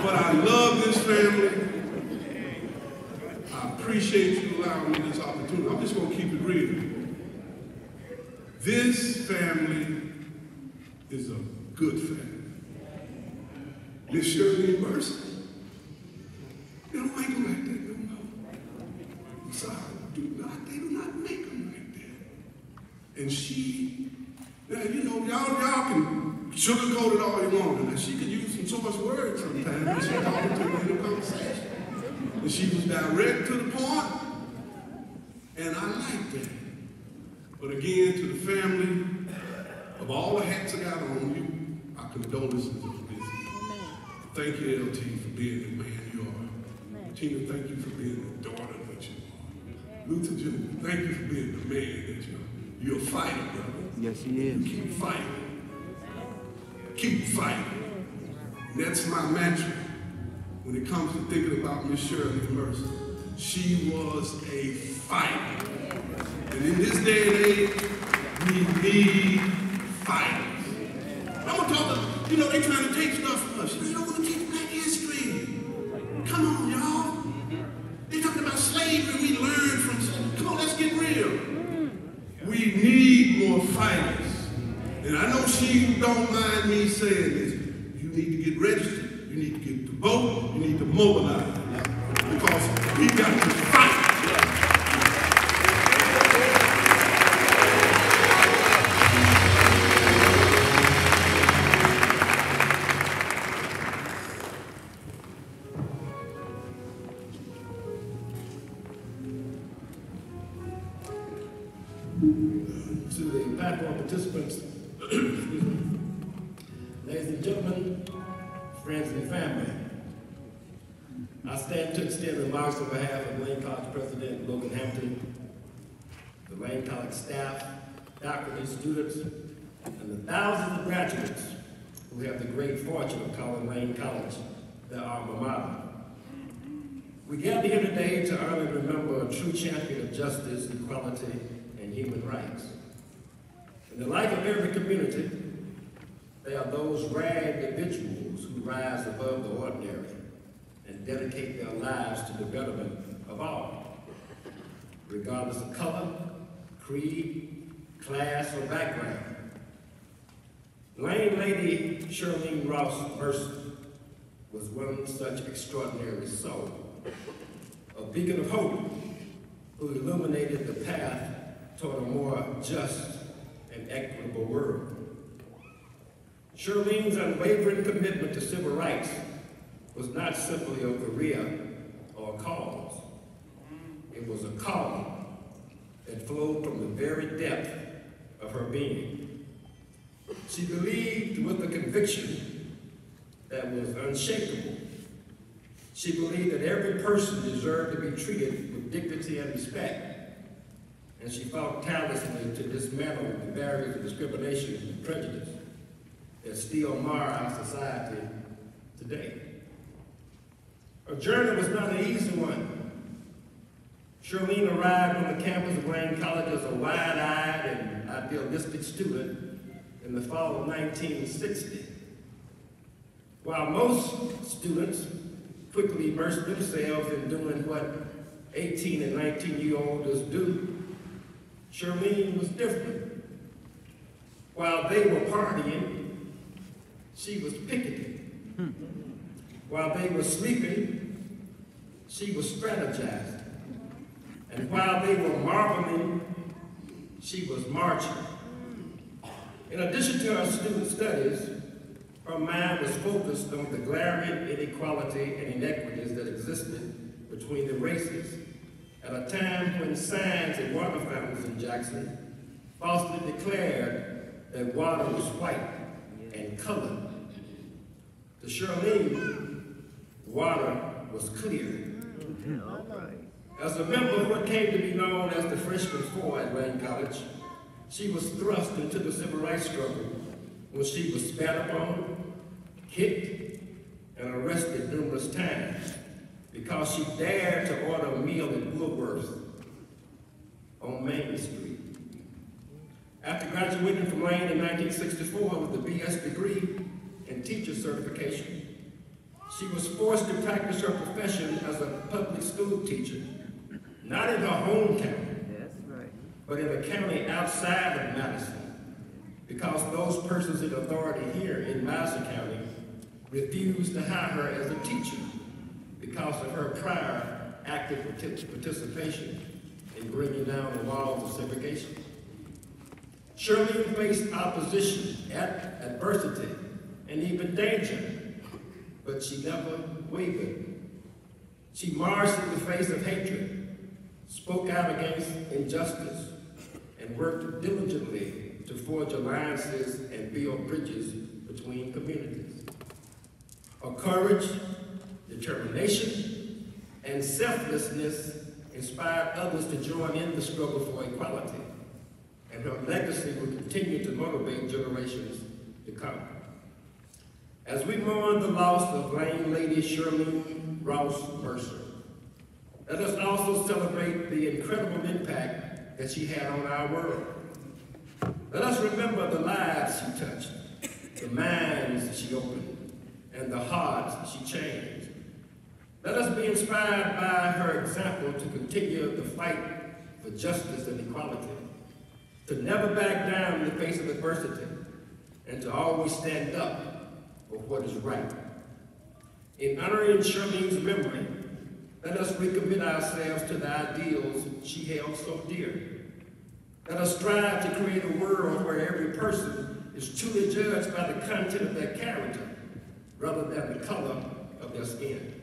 But I love this family. I appreciate you allowing me this opportunity. I'm just going to keep it real. This family is a good family. Miss Shirley and Mercy, they don't make them like that no more. Sorry, do not, they do not make them like that. And she, now you know, y'all, y'all can sugarcoat it all you want. Now she could use some much words sometimes she talking to me in a conversation. And she was direct to the point, and I like that. But again, to the family, of all the hats I got on you, our condolences. Thank you, LT, for being the man you are. Tina, thank you for being the daughter that you are. Luther Jr., thank you for being the man that you are. You're a fighter, brother. Yes, he is. Keep fighting. Keep fighting. And that's my mantra when it comes to thinking about Miss Shirley Mercer. She was a fighter. And in this day and age, we need fighters. I'm gonna talk to, you know, they trying to take stuff from us. They don't to teach black history. Come on, y'all. They talking about slavery we learned from. Come on, let's get real. We need more fighters. And I know she don't mind me saying this. You need to get registered. You need to get to vote. You need to mobilize. Because we got to extend remarks on behalf of Lane College President Logan Hampton, the Lane College staff, faculty, students, and the thousands of graduates who have the great fortune of calling Lane College their alma mater. We gather here today to early remember a true champion of justice, equality, and human rights. In the life of every community, there are those rare individuals who rise above the ordinary and dedicate their lives to the betterment of all, regardless of color, creed, class, or background. Lane Lady Shirlene Ross Mercer was one such extraordinary soul, a beacon of hope who illuminated the path toward a more just and equitable world. Shirlene's unwavering commitment to civil rights was not simply a career or a cause. It was a calling that flowed from the very depth of her being. She believed with a conviction that was unshakable. She believed that every person deserved to be treated with dignity and respect. And she fought tirelessly to dismantle the barriers of discrimination and prejudice that still mar our society today. Her journey was not an easy one. Shirlene arrived on the campus of Lane College as a wide-eyed and idealistic student in the fall of 1960. While most students quickly immersed themselves in doing what 18 and 19 year olds do, Shirlene was different. While they were partying, she was picketing. Hmm. While they were sleeping, she was strategizing. And while they were marveling, she was marching. In addition to her student studies, her mind was focused on the glaring inequality and inequities that existed between the races at a time when signs at water fountains in Jackson falsely declared that water was white and colored. To Shirlene, water was clear. As a member of what came to be known as the Freshman Four at Lane College, she was thrust into the civil rights struggle when she was spat upon, kicked, and arrested numerous times because she dared to order a meal at Woolworth on Main Street. After graduating from Lane in 1964 with a BS degree and teacher certification, she was forced to practice her profession as a public school teacher, not in her hometown, home county, but in a county outside of Madison, because those persons in authority here in Madison County refused to hire her as a teacher because of her prior active participation in bringing down the walls of segregation. Shirlene faced opposition, ad- adversity, and even danger, but she never wavered. She marched in the face of hatred, spoke out against injustice, and worked diligently to forge alliances and build bridges between communities. Her courage, determination, and selflessness inspired others to join in the struggle for equality, and her legacy will continue to motivate generations to come. As we mourn the loss of Lane Lady Shirley Ross Mercer, let us also celebrate the incredible impact that she had on our world. Let us remember the lives she touched, the minds she opened, and the hearts she changed. Let us be inspired by her example to continue the fight for justice and equality, to never back down in the face of adversity, and to always stand up for what is right. In honoring Shirlene's memory, let us recommit ourselves to the ideals she held so dear. Let us strive to create a world where every person is truly judged by the content of their character rather than the color of their skin.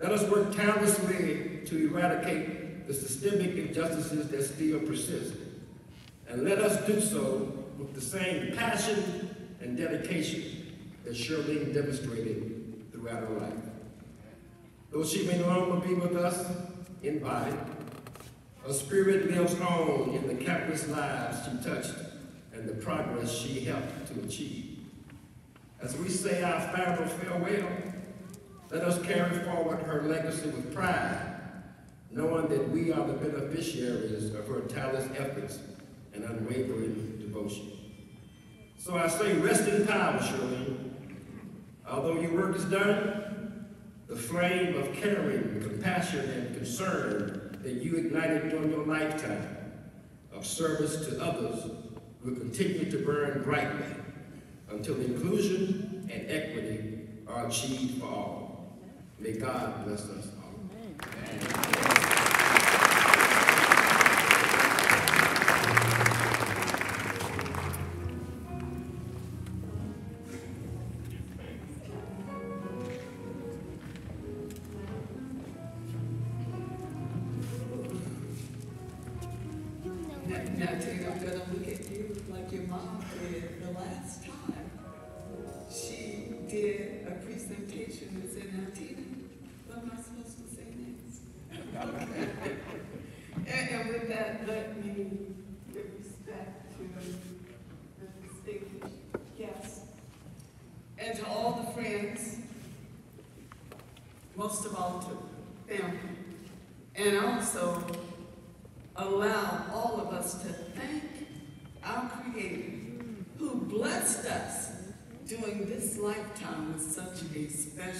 Let us work tirelessly to eradicate the systemic injustices that still persist. And let us do so with the same passion and dedication that Shirlene demonstrated throughout her life. Though she may no longer be with us in body, her spirit lives on in the countless lives she touched and the progress she helped to achieve. As we say our final farewell, let us carry forward her legacy with pride, knowing that we are the beneficiaries of her tireless efforts and unwavering devotion. So I say, rest in power, Shirlene. Although your work is done, the flame of caring, compassion, and concern that you ignited during your lifetime of service to others will continue to burn brightly until inclusion and equity are achieved for all. May God bless us all. Now,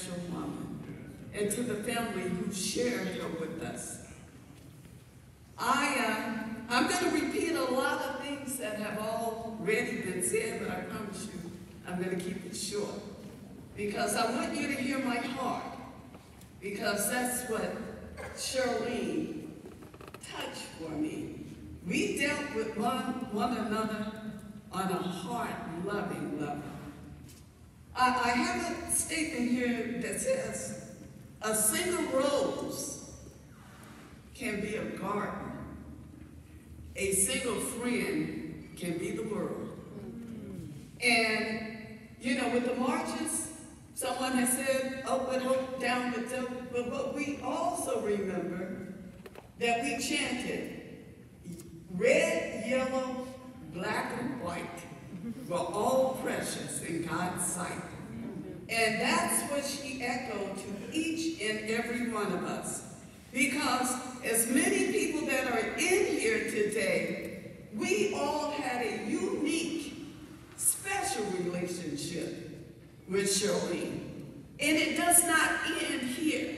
special woman, and to the family who shared her with us. I, uh, I'm going to repeat a lot of things that have already been said, but I promise you I'm going to keep it short. Because I want you to hear my heart. Because that's what Shirlene touched for me. We dealt with one, one another on a heart-loving level. I, I have a statement here that says, a single rose can be a garden. A single friend can be the world. And, you know, with the marches, someone has said, up with hope, down with hope, but, what we also remember that we chanted, red, yellow, black, and white were all precious in God's sight. And that's what she echoed to each and every one of us. Because as many people that are in here today, we all had a unique, special relationship with Shirley. And it does not end here.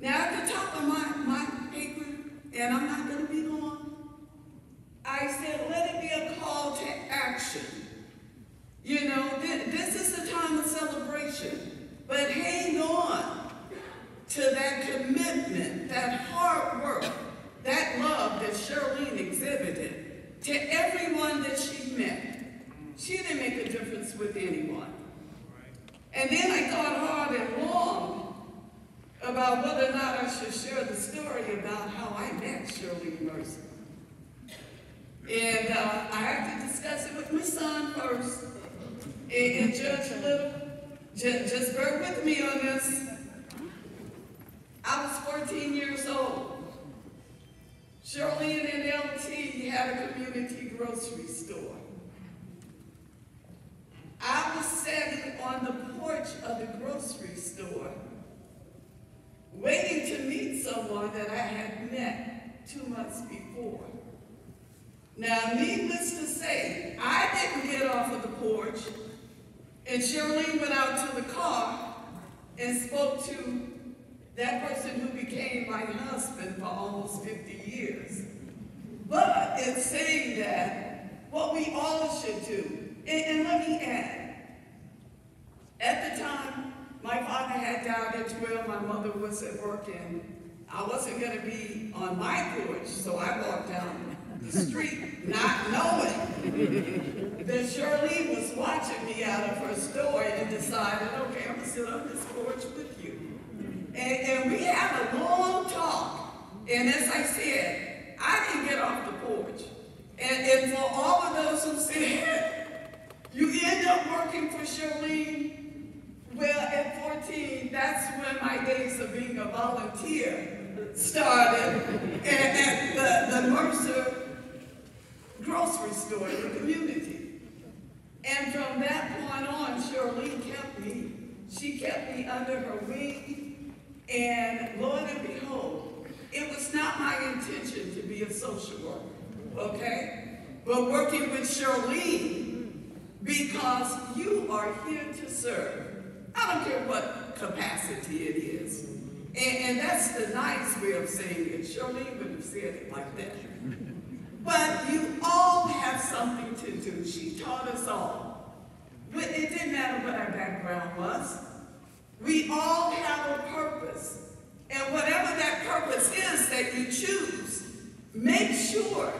Now, at the top of my, my paper, and I'm not going to be long, I said, let it be a call to action. You know, th this is the time of celebration, but hang on to that commitment, that hard work, that love that Shirlene exhibited to everyone that she met. She didn't make a difference with anyone. And then I thought hard and long about whether or not I should share the story about how I met Shirley Mercer. And uh, I have to discuss it with my son first. And, and Judge Little, just, just bear with me on this. I was 14 years old. Shirley and LT had a community grocery store. I was sitting on the porch of the grocery store, waiting to meet someone that I had met two months before. Now, needless to say, I didn't get off of the porch, and Shirley went out to the car and spoke to that person who became my husband for almost 50 years. But in saying that, what we all should do, and, and let me add, at the time, my father had died at 12, my mother was at work, and I wasn't gonna be on my porch, so I walked down the street, not knowing that Shirley was watching me out of her store and decided, okay, I'm gonna sit on this porch with you. And, and we had a long talk, and as I said, I didn't get off the porch. And, and for all of those who said, you end up working for Shirley, well, at 14, that's when my days of being a volunteer started at, at the, the Mercer grocery store in the community. And from that point on, Shirley kept me. She kept me under her wing. And Lord and behold, it was not my intention to be a social worker, okay? But working with Shirley, because you are here to serve. I don't care what capacity it is. And, and that's the nice way of saying it. Shirley wouldn't have said it like that. But you all have something to do. She taught us all. It didn't matter what our background was. We all have a purpose. And whatever that purpose is that you choose, make sure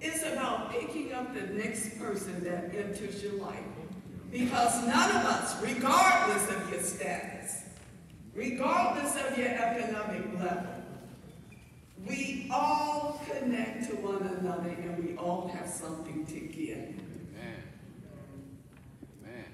it's about picking up the next person that enters your life. Because none of us, regardless of your status, regardless of your economic level, we all connect to one another and we all have something to give. Amen. Amen.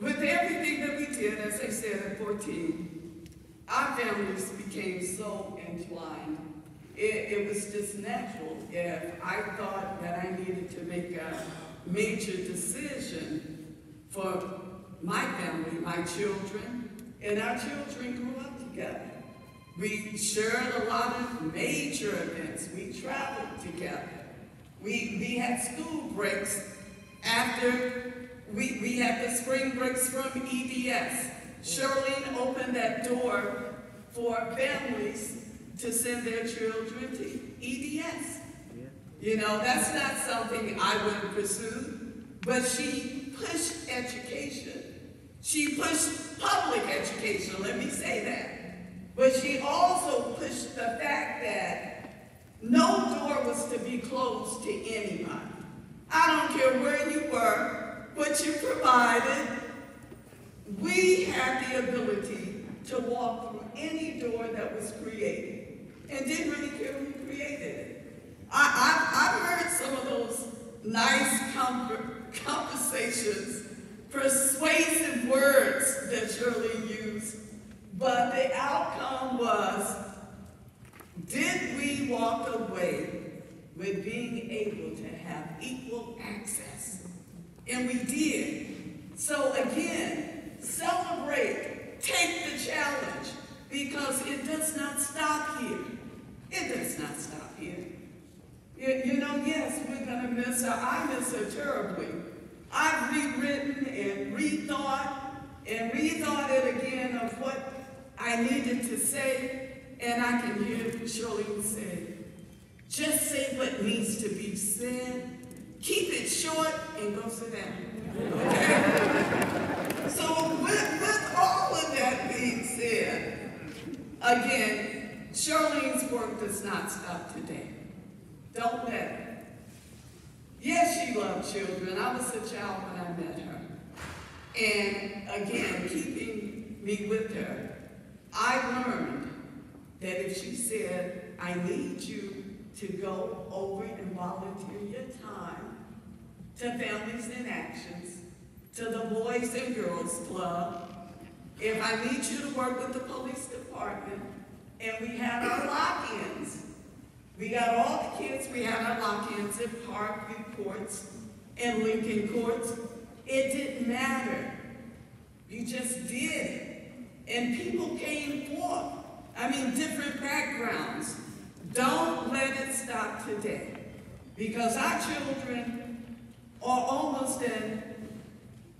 With everything that we did, as I said at 14, our families became so entwined. It, it was just natural. If I thought that I needed to make a major decision for my family, my children, and our children grew up together. We shared a lot of major events. We traveled together. We, we had school breaks after we, we had the spring breaks from EDS. Shirlene opened that door for families to send their children to EDS. You know, that's not something I would have pursued, but she pushed education. She pushed public education, let me say that. But she also pushed the fact that no door was to be closed to anyone. I don't care where you were, what you provided. We had the ability to walk through any door that was created and didn't really care who created it. I, I, I've heard some of those nice conversations, persuasive words that Shirley used but the outcome was, did we walk away with being able to have equal access? And we did. So again, celebrate, take the challenge, because it does not stop here. It does not stop here. You, you know, yes, we're going to miss her. I miss her terribly. I've rewritten and rethought and rethought it again of what I needed to say, and I can hear Shirlene say, just say what needs to be said, keep it short, and go sit down. So with, with all of that being said, again, Shirlene's work does not stop today. Don't let it. Yes, she loved children. I was a child when I met her. And again, keeping me with her I learned that if she said, I need you to go over and volunteer your time to Families in Actions, to the Boys and Girls Club, if I need you to work with the police department, and we had our lock-ins. We got all the kids, we had our lock-ins in Parkview courts and Lincoln courts. It didn't matter. You just did it. And people came forth. I mean, different backgrounds. Don't let it stop today. Because our children are almost in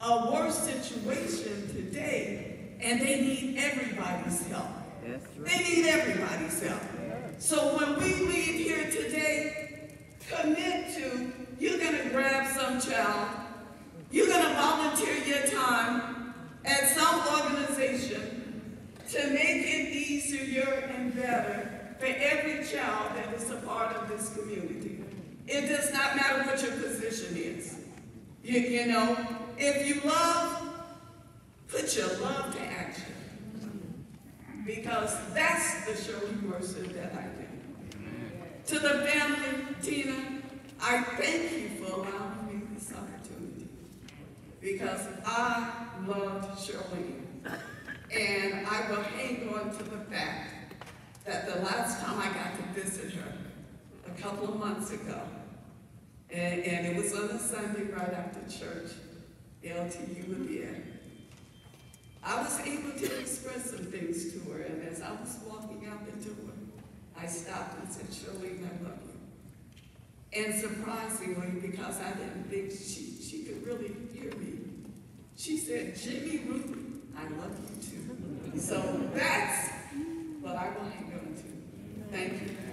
a worse situation today, and they need everybody's help. They need everybody's help. So when we leave here today, commit to, you're going to grab some child, you're going to volunteer your time at some organization to make it easier and better for every child that is a part of this community. It does not matter what your position is. You, you know, if you love, put your love to action. Because that's the Shirley Mercer that I do. To the family, Tina, I thank you for allowing me this opportunity. Because I loved Shirley. And I will hang on to the fact that the last time I got to visit her, a couple of months ago, and, and it was on a Sunday right after church, LTU there. I was able to express some things to her, and as I was walking out the door, I stopped and said, Shirlene, I love you. And surprisingly, because I didn't think she, she could really hear me, she said, Jimmy Ruth, I love you too. So that's what I want to go to. Thank you.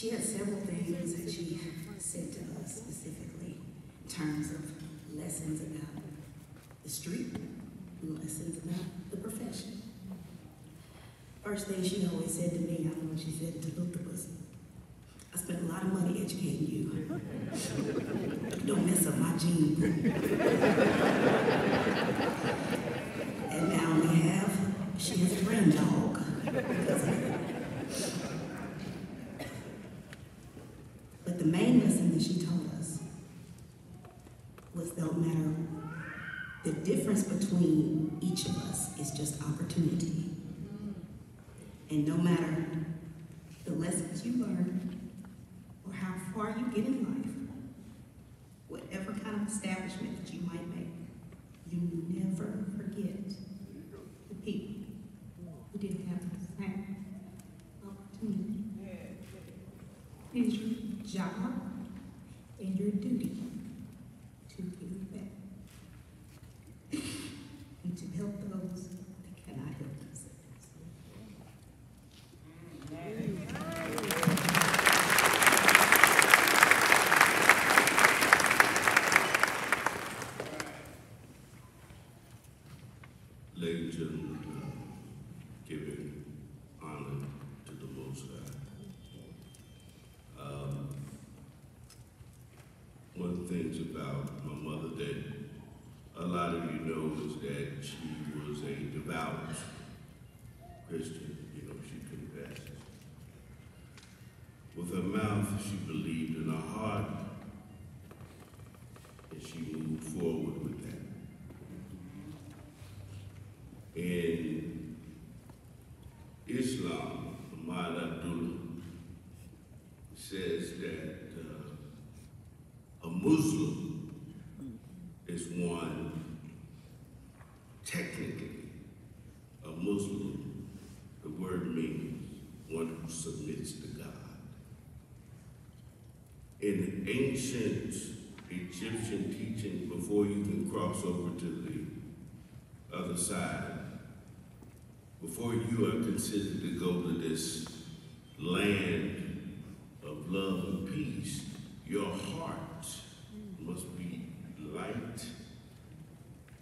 She had several things that she said to us specifically in terms of lessons about the street, lessons about the profession. First thing she always said to me, I don't know what she said to both of us, I spent a lot of money educating you. don't mess up my gene. And no matter in ancient Egyptian teaching before you can cross over to the other side, before you are considered to go to this land of love and peace, your heart must be light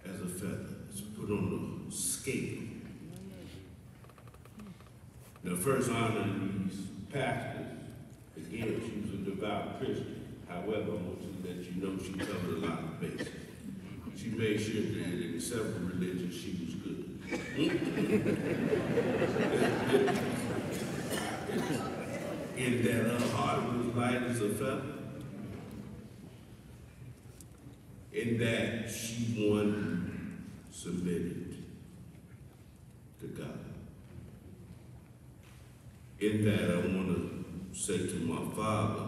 as a feather. It's put on a scale. The first honor made sure that in several religions she was good. Hmm? in that her heart was light as a feather. In that she won submitted to God. In that I want to say to my father,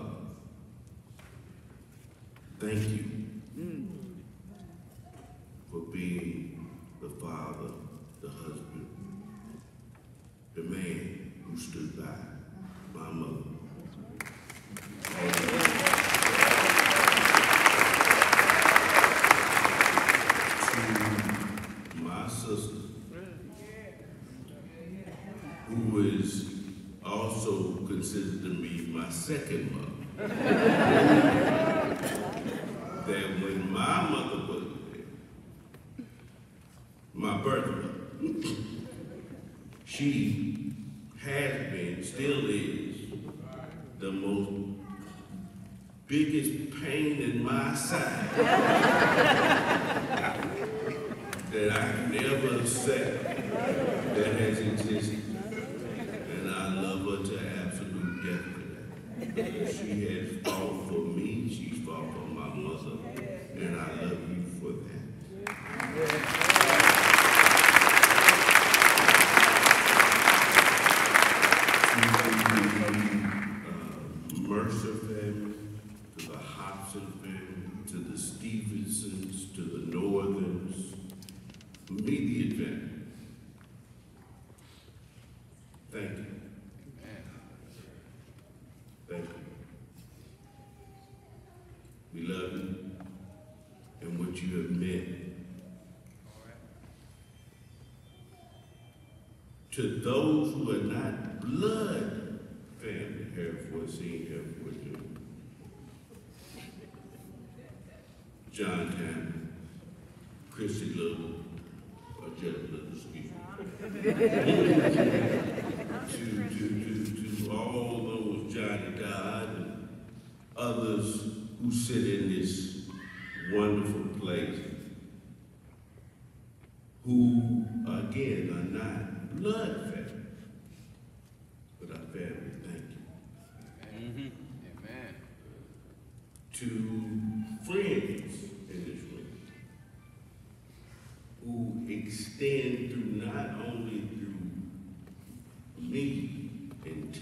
She has fought for me, she's fought for my mother, and I love you for that.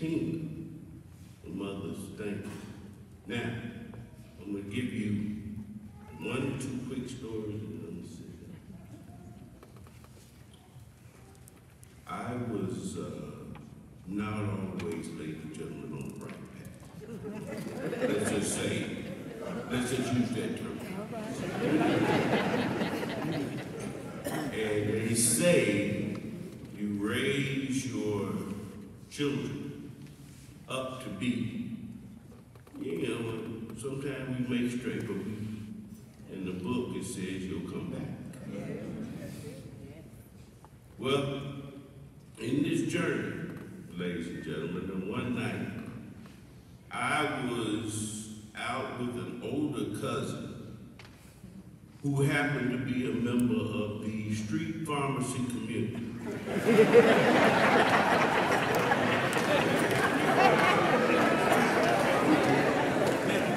And Tina, the mothers, thank you. Now, I'm gonna give you one or two quick stories and then I'm gonna sit down. I was uh, not always, ladies and gentlemen, on the right path. Let's just say, let's just use that term. And they say you raise your children up to be, you know, sometimes we make straight, but we, in the book it says you'll come back. Well, in this journey, ladies and gentlemen, and one night, I was out with an older cousin who happened to be a member of the street pharmacy community.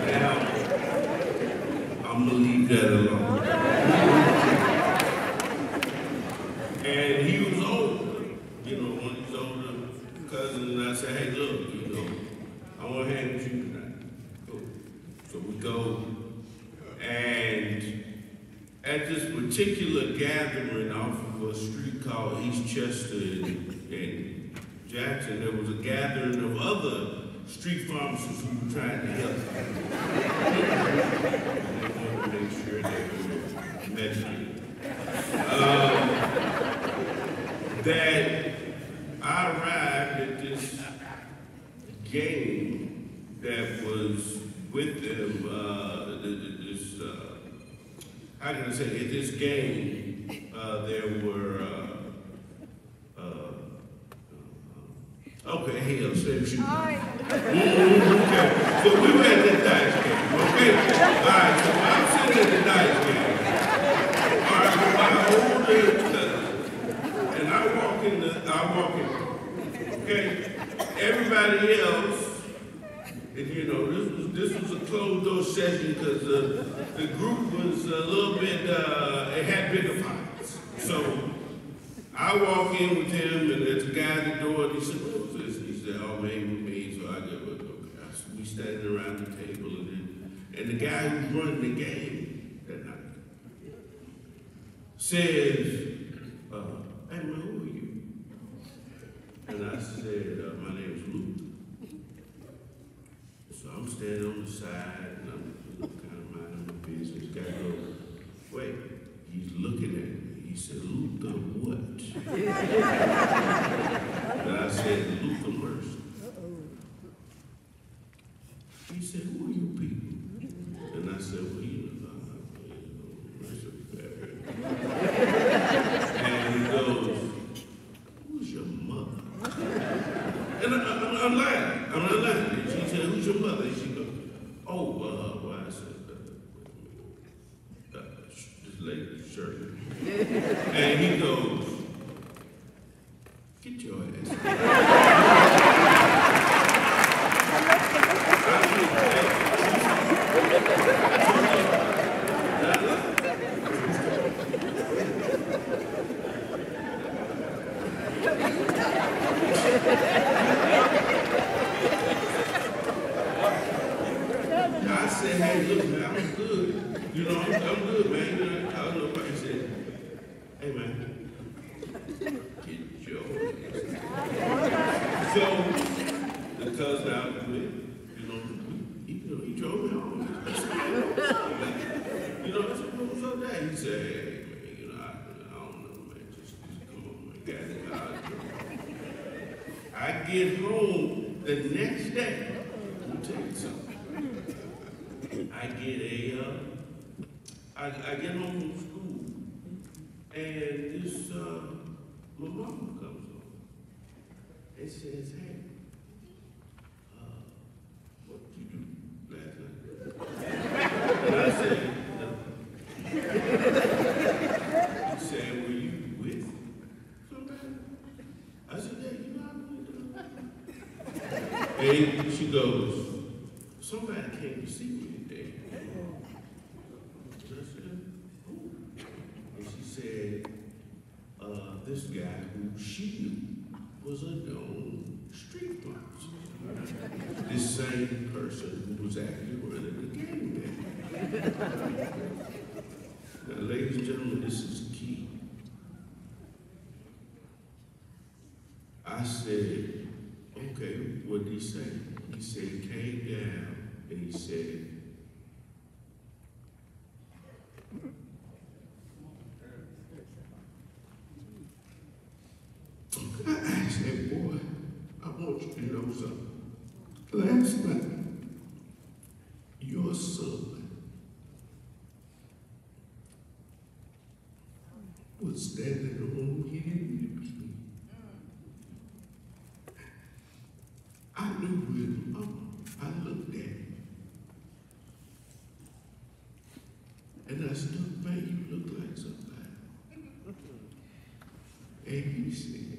Now, I'm gonna leave that alone. And he was older, you know, one of these older cousins, and I said, hey, look, you know, I want to hang with you tonight. Cool. So we go, and at this gathering off of a street called East Chester and, in Jackson, there was a gathering of other street pharmacists who were trying to help. to make sure they were medicated. Um, that I arrived at this game that was with them, uh, th- th- this, uh, how can I say, at this game, uh, there were, uh, uh, okay, hell, same shit. Mhm, okay, so we were at the dice game, okay? All right, so I'm sitting at the dice game. All right, with my older cousin, and I walk in the, I walk in, okay? Everybody else, and you know, this was, this was a closed door session because uh, the group was a little bit, uh, it had bigger pockets. So I walk in with him and there's a guy at the door and he said, what was this? He said, oh, man, with me. So I go, okay. I we standing around the table and then, and the guy who's running the game that night says, uh, hey who are you? And I said, uh, my name is Luke. So I'm standing on the side and I'm kind of minding my business. Guy goes, wait, he's looking at me said, Luther what? and I said, Luther Mercer. He said, who are you people? And I said, well, you know, and he goes, who's your mother? And I, am lying. I'm not lying. She said, who's your mother? And she goes, oh, uh, well, I said, shirt. and he goes, get your ass. next day, I'm tell you something. I get a, uh, I, I get home from school, and this uh, my mama comes over and says, "Hey, goes, somebody came to see me today. And she said, uh, this guy who she knew was a known street boss. This same person who was actually running the gang Now, ladies and gentlemen, this is key. I said, okay, what did he say? said, came down and he said, I asked that boy, I want you to know something. Last night, your son was standing previously.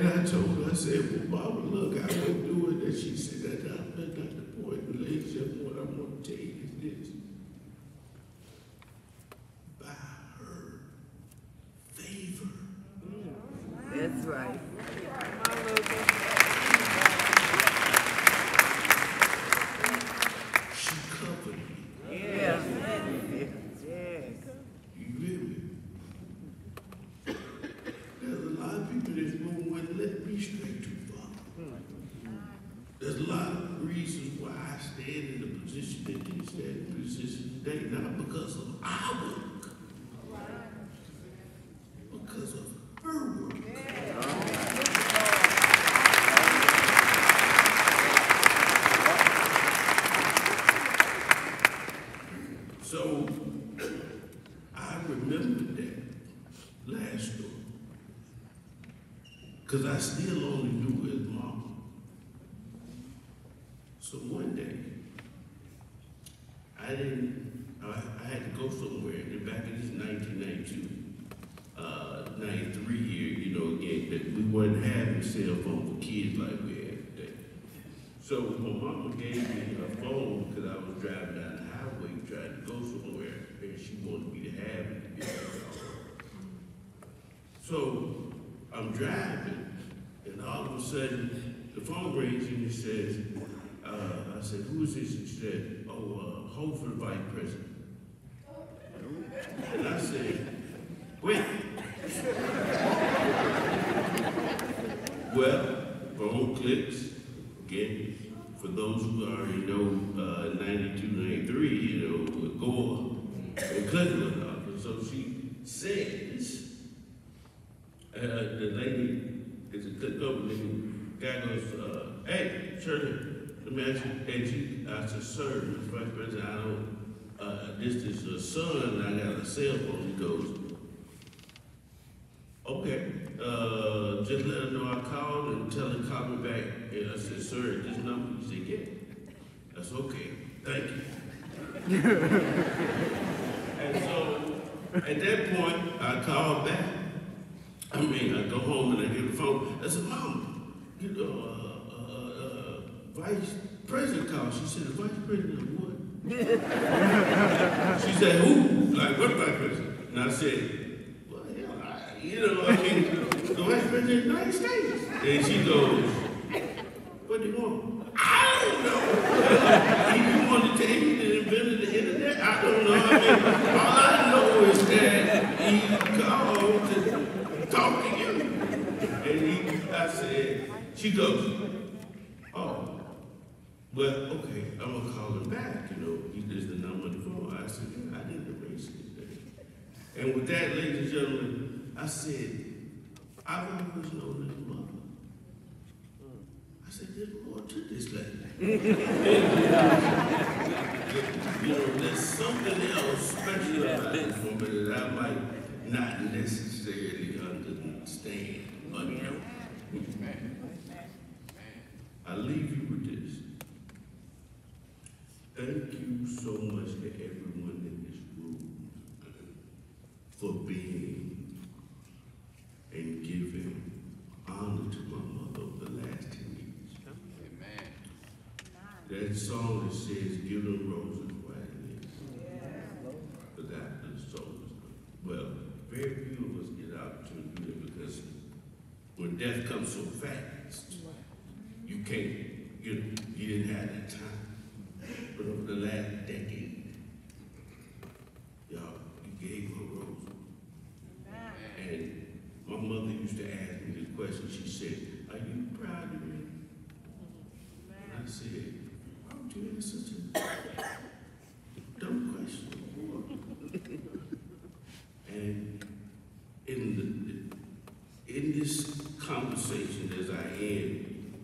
And I told her, I said, well, Mama, look, I wouldn't do it. And she said, that I'm not the point in relationship. What I'm going to tell you is this. By her favor. That's right. because I still number, he said, yeah. That's okay, thank you. and so, at that point, I called back. I mean, I go home and I get the phone. I said, Mom, you know, uh, uh, uh, Vice President called. She said, the Vice President of what? she said, who? Like, what Vice President? And I said, well, hell, I, you know, I mean, the Vice President of the United States. And she goes, what do you want? I don't know. to that invented the internet? I don't know. All I know is that he called to talk to you. And he, I said, she goes, oh, well, okay, I'm gonna call him back, you know, he does the number on the phone. I said, yeah, I didn't erase it. And with that, ladies and gentlemen, I said, I've always known mother. I said, there's more to this lady. you know, there's something else special about this woman that I might not necessarily understand. But I leave you with this. Thank you so much to everyone in this room for being and giving honor to my mother over the last 10 years. That song that says, give them roses while it is. But. Well, very few of us get out to do it because when death comes so fast, you can't, you, you didn't have that time. But over the last decade, y'all, you gave her roses. And my mother used to ask me the question, she said, are you proud of me? And I said, why would you ask such a dumb question? and in the, in this conversation as I end,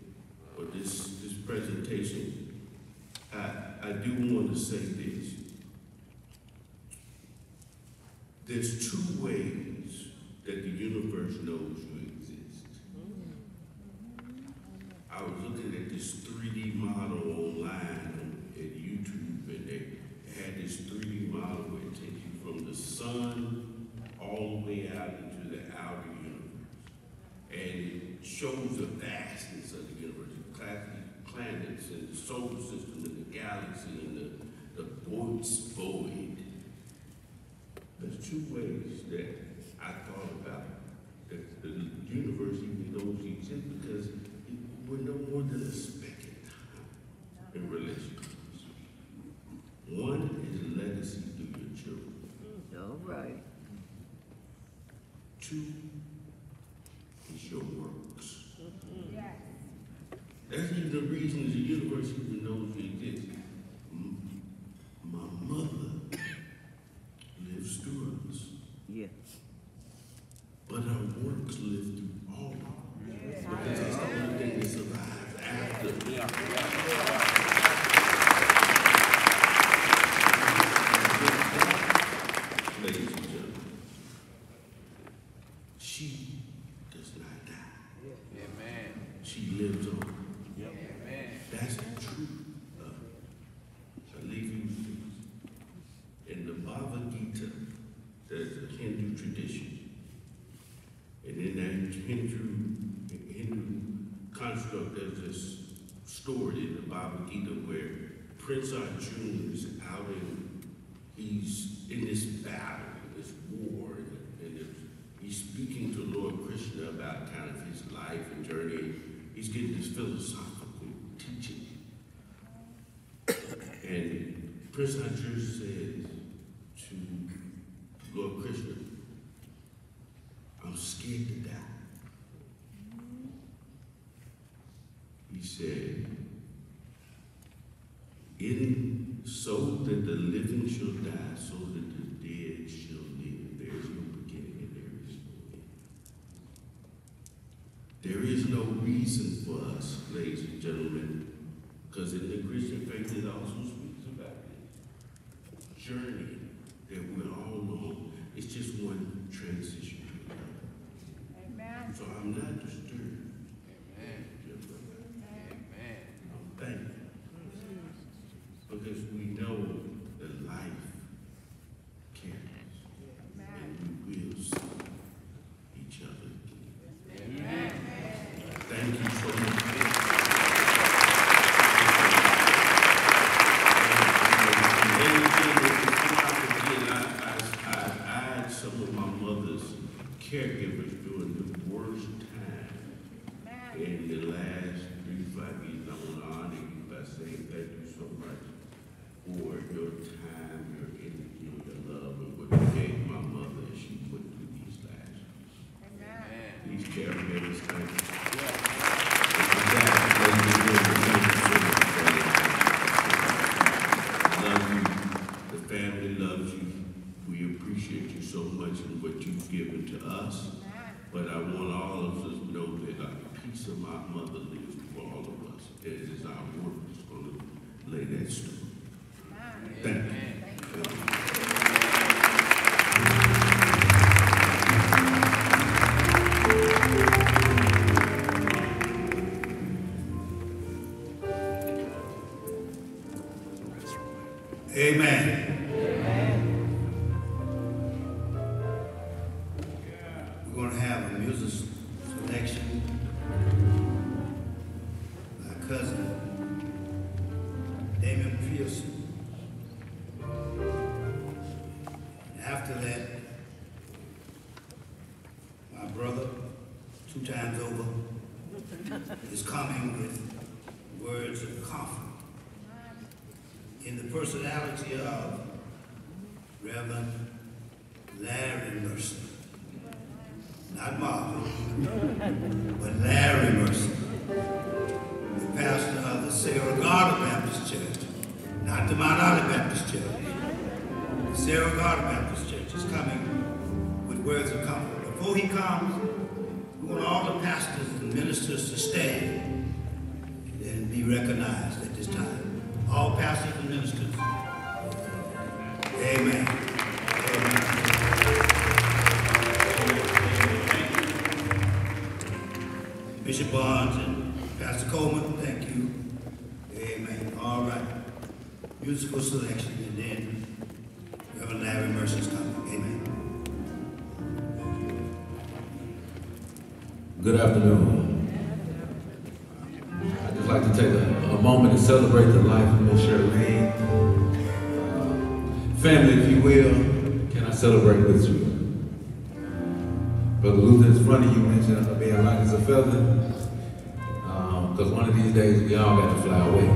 or this, this presentation, I, I do want to say this. There's two ways that the universe knows you exist. I was looking at this 3D model online at YouTube, and they had this 3D model where it takes you from the sun all the way out into the outer universe. And it shows the vastness of the universe, the cla- planets and the solar system and the galaxy and the, the void's void. There's two ways that I thought about that the universe even knows you exist because we're no more than a speck in time in relationships. One is legacy through your children. All right. Two he comes, we want all the pastors and ministers to stay and be recognized at this time. All pastors and ministers. Good afternoon. I'd just like to take a, a moment to celebrate the life of Miss Shirlene. Uh, family, if you will, can I celebrate with you? Brother Luther, in front of you mentioned being light as a feather. Because um, one of these days, we all got to fly away.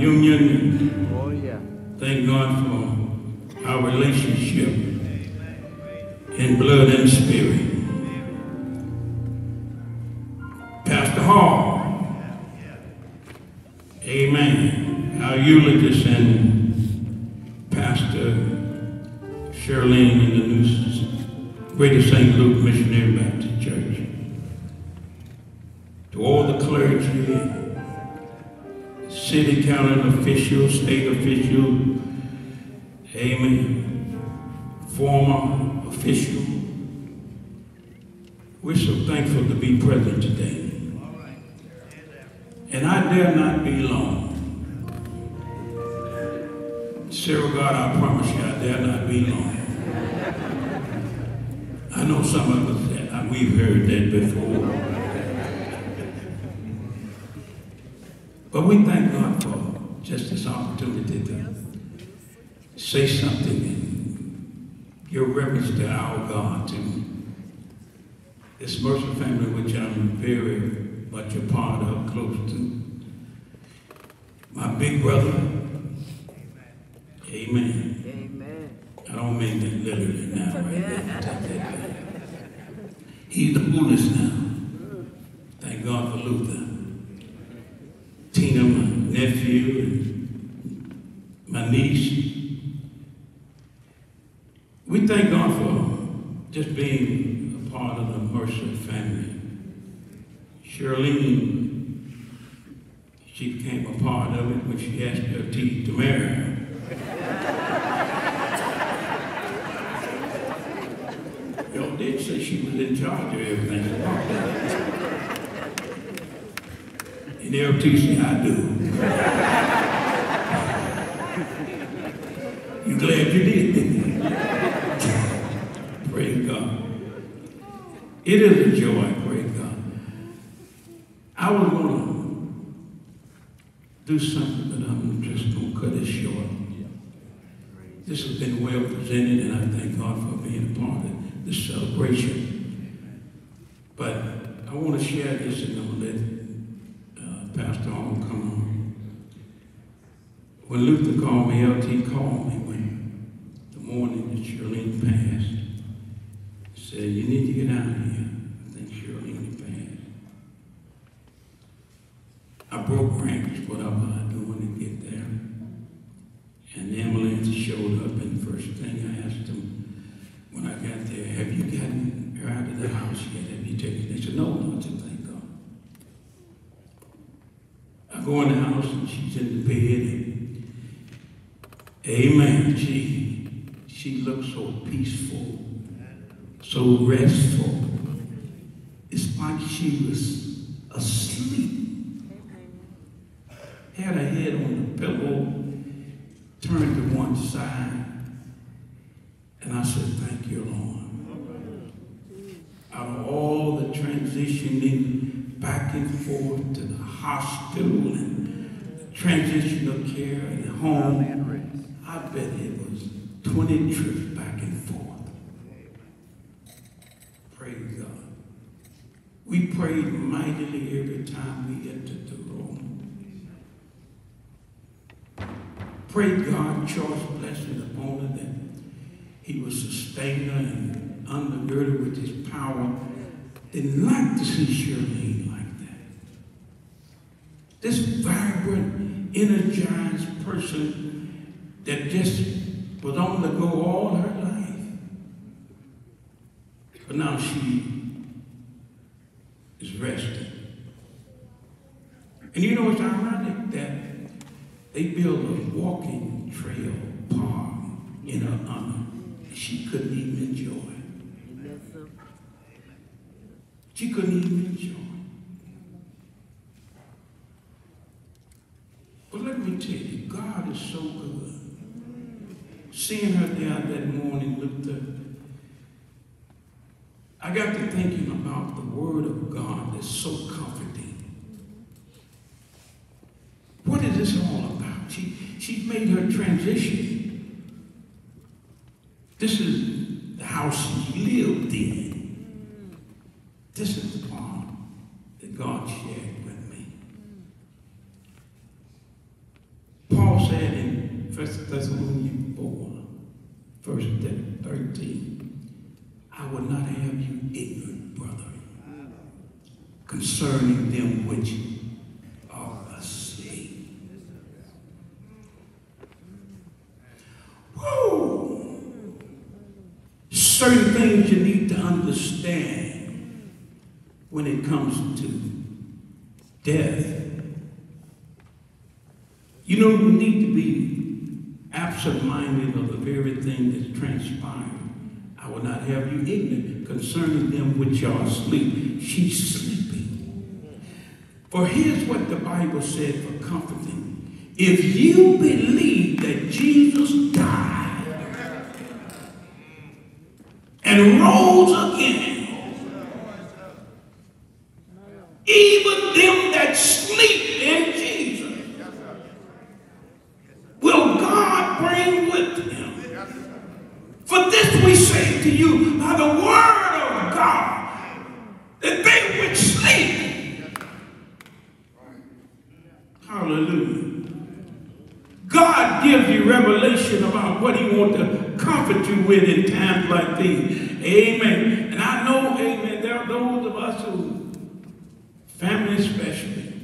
ñoom ñaar Shirlene, she became a part of it when she asked her teeth to marry her. Yo did say she was in charge of everything. In LTC, I do. you glad you did, Praise God. It is a joy do something that I'm just going to cut it short. This has been well presented, and I thank God for being a part of this celebration. But I want to share this, and I'm going to let uh, Pastor Arnold come on. When Luther called me LT he called me when the morning that Shirlene passed. He said, you need to get out of here. go in the house and she's in the bed. And, amen. She, she looks so peaceful, so restful. It's like she was asleep. Had her head on the pillow, turned to one side. And I said, thank you, Lord. Out of all the transition back and forth to the hospital and transition of care and home. I bet it was 20 trips back and forth. Praise God. We prayed mightily every time we entered the room. Pray God, Charles blessing upon her that he was sustainer and undergirded with his power. Didn't like to see Shirley this vibrant, energized person that just was on the go all her life. But now she is resting. And you know, it's ironic that they built a walking trail park in her honor. She couldn't even enjoy. She couldn't even enjoy. But let me tell you, God is so good. Seeing her down that morning with the I got to thinking about the word of God that's so comforting. What is this all about? She, she's made her transition. This is the house she lived in. This is the part that God shared with me. Paul said in 1 Thessalonians 4, verse 13, I will not have you ignorant, brother, concerning them which are asleep. Woo! Certain things you need to understand when it comes to death. You don't need to be absent-minded of the very thing that's transpired. I will not have you ignorant concerning them which are asleep. She's sleeping. For here's what the Bible said for comforting. If you believe that Jesus died and rose again, even them that sleep in Jesus, will God bring with him? For this to you by the word of God, that they would sleep, hallelujah, God gives you revelation about what he wants to comfort you with in times like these. Amen. And I know, amen, there are those of us who, family especially,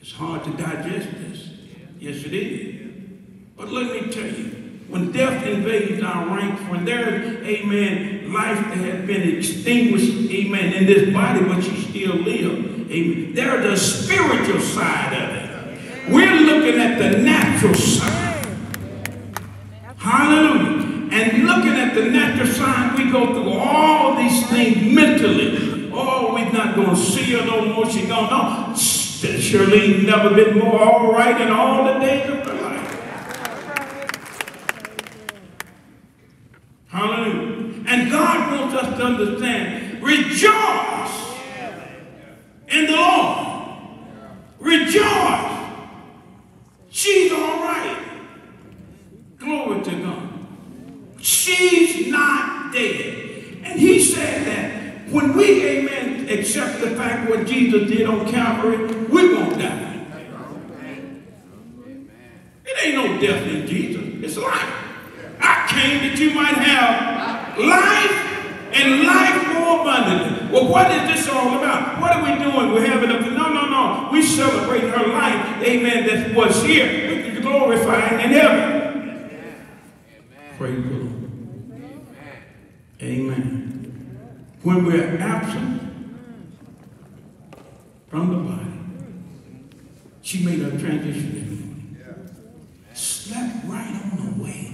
it's hard to digest this. Yes, it is. But let me tell you, when death invades our ranks, when there's, amen, life that has been extinguished, amen, in this body, but you still live, amen, there's a spiritual side of it. We're looking at the natural side. Hallelujah. And looking at the natural side, we go through all these things mentally. Oh, we're not going to see her no more. She's gone. No, Shirley never been more all right in all the days of her life. Hallelujah. And God wants us to understand, rejoice in the Lord. Rejoice. She's all right. Glory to God. She's not dead. And he said that when we, amen, accept the fact what Jesus did on Calvary, we won't die. It ain't no death in Jesus. It's life. I came that you might have life and life more abundantly. Well, what is this all about? What are we doing? We're having a no, no, no. We celebrate her life, amen, that was here. We can glorifying in heaven. Praise the Lord. Amen. When we're absent from the body, she made her transition. Slept right on the way.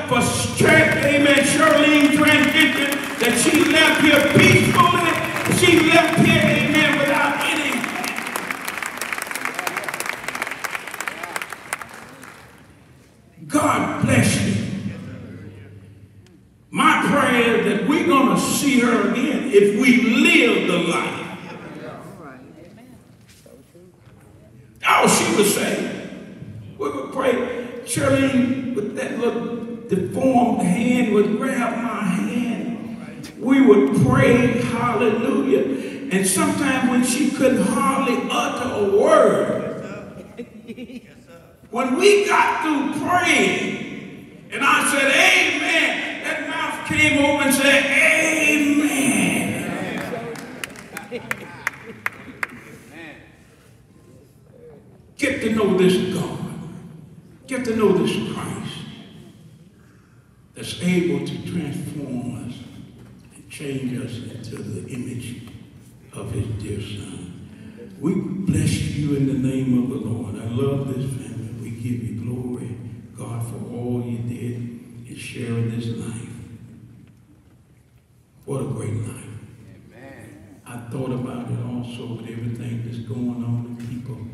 for strength, amen, Shirlene transition, that she left here peacefully. She left here, amen, without any God bless you. My prayer is that we're going to see her again if we live the life. Oh, she was saying, we would pray. Shirlene, with that little deformed hand, would grab my hand. We would pray, hallelujah. And sometimes when she couldn't hardly utter a word, when we got through praying, and I said, Amen, that mouth came over and said, Amen. Get to know this God. Get to know this Christ that's able to transform us and change us into the image of his dear son. We bless you in the name of the Lord. I love this family. We give you glory, God, for all you did in sharing this life. What a great life. Amen. I thought about it also with everything that's going on with people.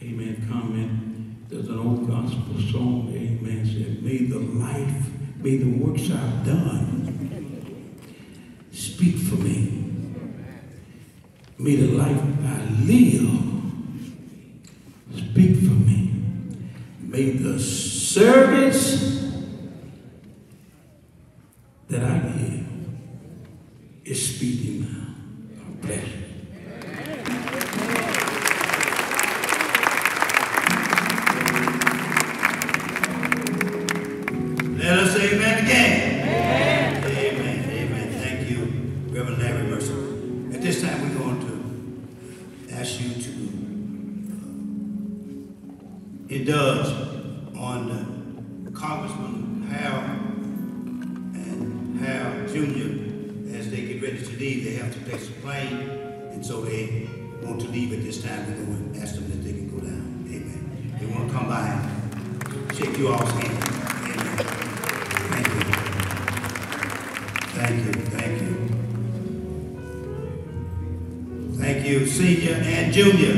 Amen. Comment. There's an old gospel song. Amen. Said, May the life, may the works I've done speak for me. May the life I live speak for me. May the service that I give is speaking now. God junior.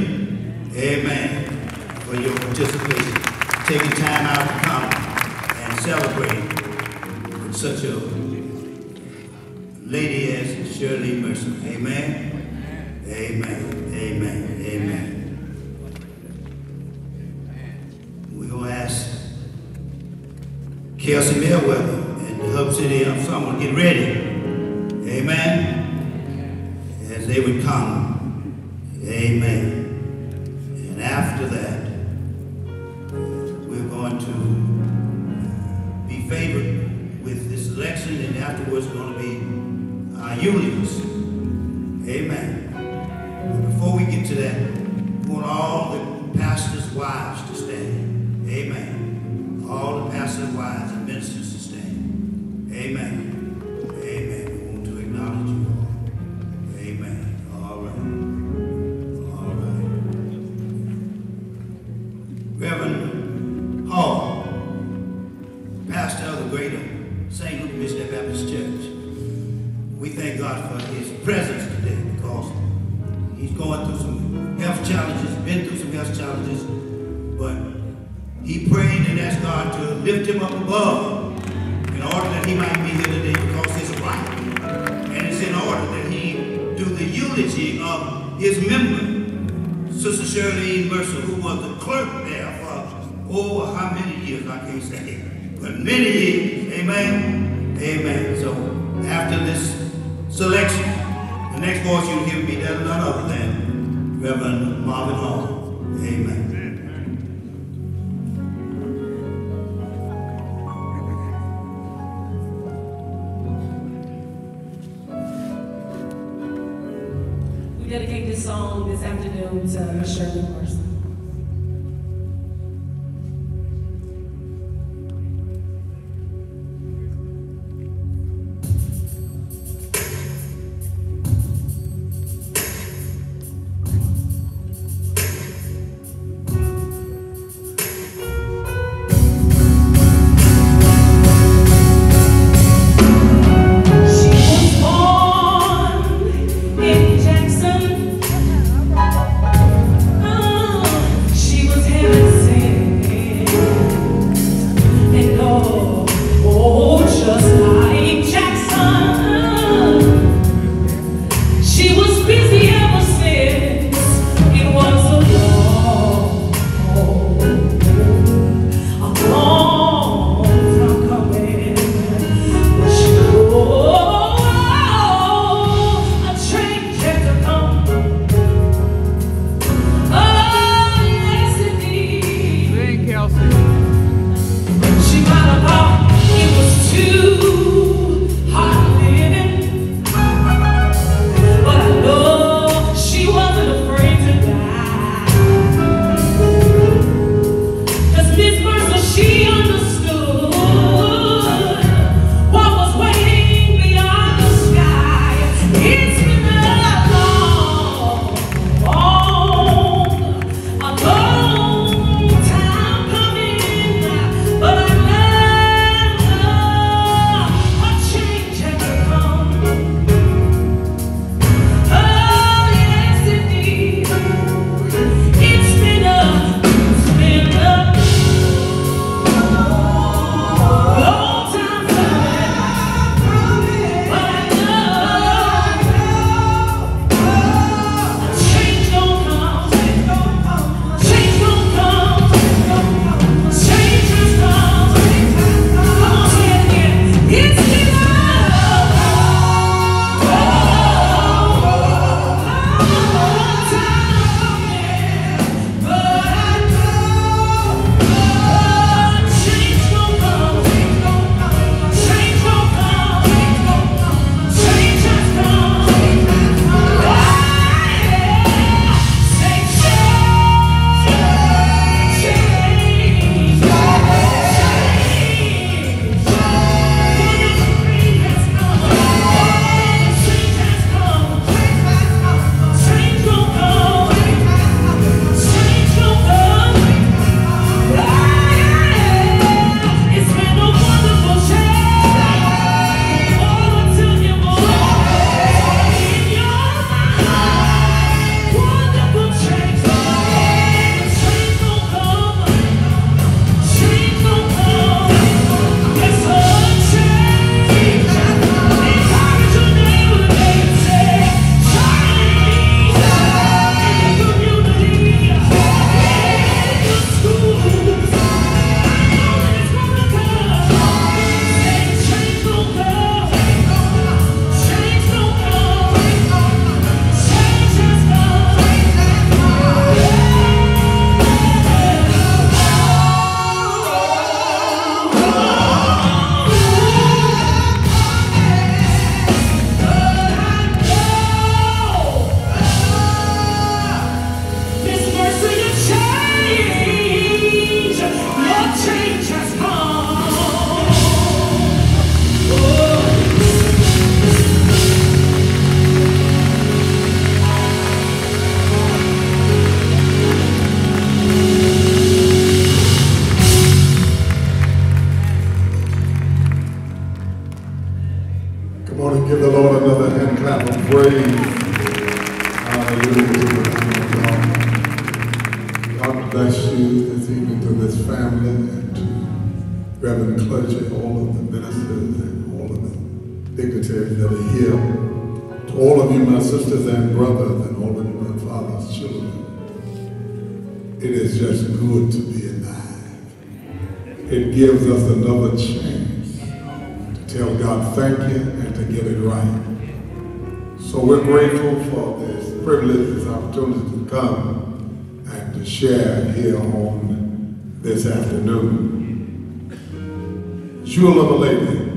Jewel of a lady,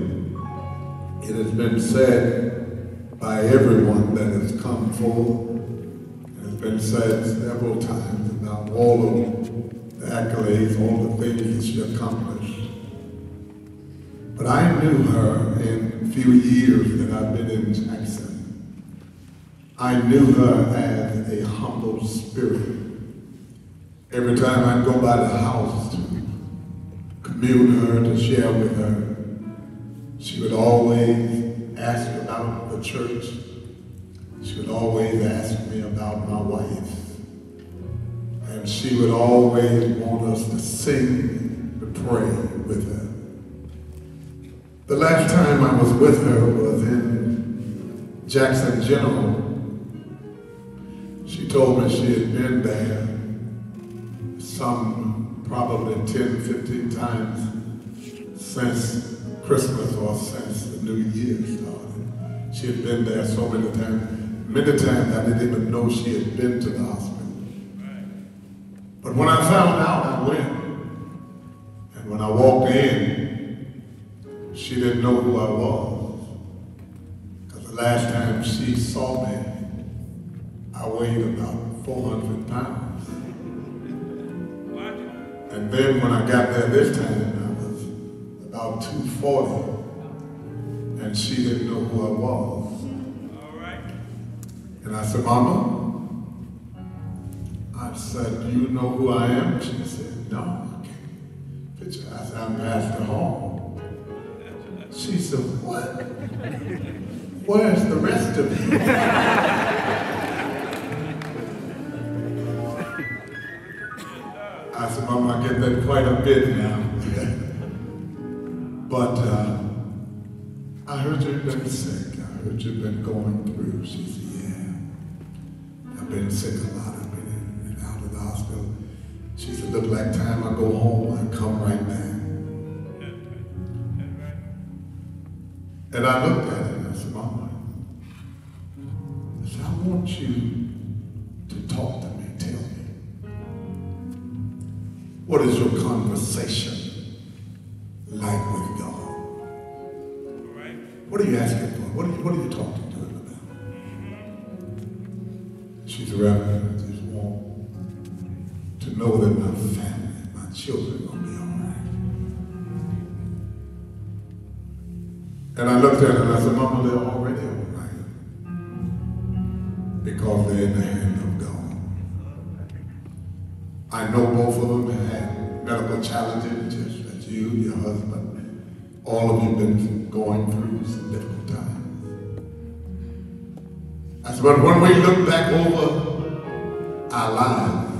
it has been said by everyone that has come forward, it has been said several times about all of the accolades, all the things she accomplished. But I knew her in a few years that I've been in Jackson. I knew her as a humble spirit. Every time I'd go by the house to commune her, to share with her, she would always ask about the church. She would always ask me about my wife. And she would always want us to sing, to pray with her. The last time I was with her was in Jackson General. She told me she had been there some probably 10, 15 times since Christmas or since the New Year started. She had been there so many times. Many times I didn't even know she had been to the hospital. But when I found out, I went. And when I walked in, she didn't know who I was. Because the last time she saw me, I weighed about 400 pounds. And then when I got there this time, I was about 240. And she didn't know who I was. And I said, Mama, I said, do you know who I am? She said, no, I can't picture. I said, I'm Pastor Hall. She said, what? Where's the rest of you? I said, Mama, I get that quite a bit now. but uh, I heard you've been sick. I heard you've been going through. She said, yeah. I've been sick a lot. I've been in and out of the hospital. She said, look like time I go home, I come right back. And I looked at her and I said, Mama, I said, I want you to talk to What is your conversation like with God? What are you asking for? What are you, what are you talking to him about? She's around I just want to know that my family, my children are be all right. And I looked at her and I said, Mama, they're already all right. Because they're in the hand of. I know both of them have had medical challenges, just as you, your husband, all of you have been going through some difficult times. I said, but when we look back over our lives,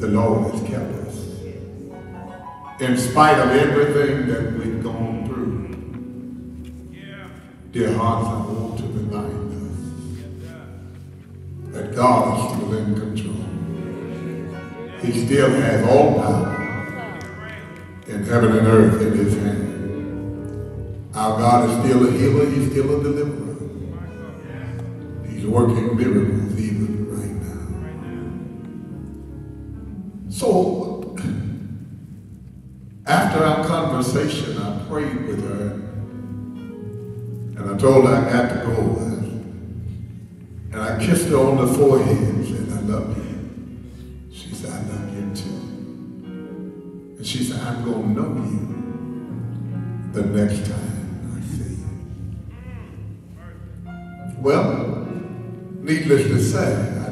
the Lord has kept us. In spite of everything that we've gone through, dear hearts, still has all power in heaven and earth in his hand. Our God is still a healer, he's still a deliverer. He's working miracles even right now. So, after our conversation, I prayed with her and I told her I had to go.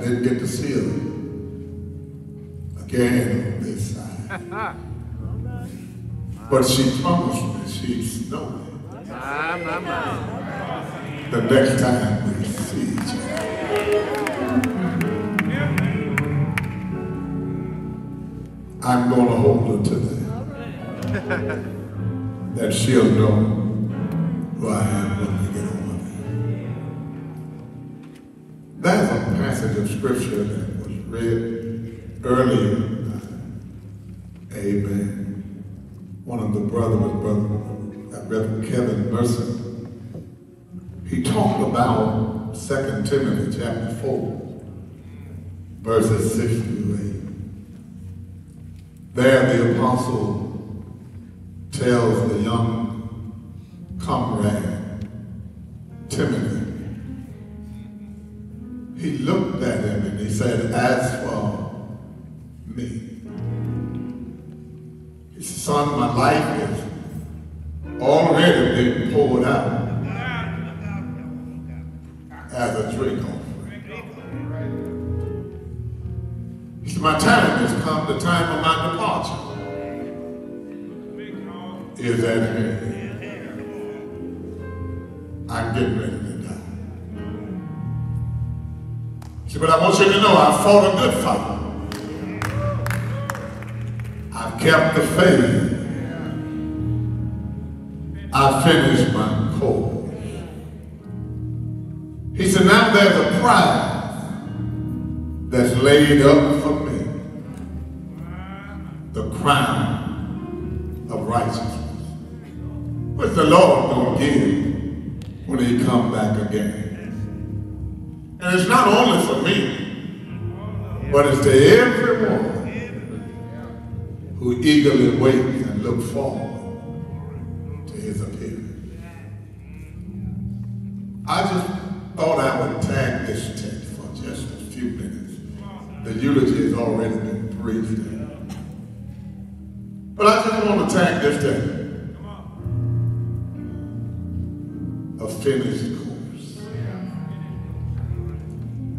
Didn't get to see her again on this side. But she promised me she'd know me the next time we see each other. I'm going to hold her to that. That she'll know who I am scripture that was read earlier. Amen. One of the brothers, brother, Reverend Kevin Mercer, he talked about 2 Timothy chapter 4, verses 6 through 8. There the apostle tells the young comrade, said, as for me, he said, son, my life is already been poured out as a drink offering. He said, my time has come, the time of my departure is at hand. I'm getting ready said, but I want you to know I fought a good fight. I've kept the faith. I finished my course. He said, now there's a prize that's laid up for me. The crown of righteousness. What's the Lord to give when he come back again? And it's not only for me, but it's to everyone who eagerly waits and look forward to his appearance. I just thought I would tag this text for just a few minutes. The eulogy has already been preached. But I just want to tag this text. A finished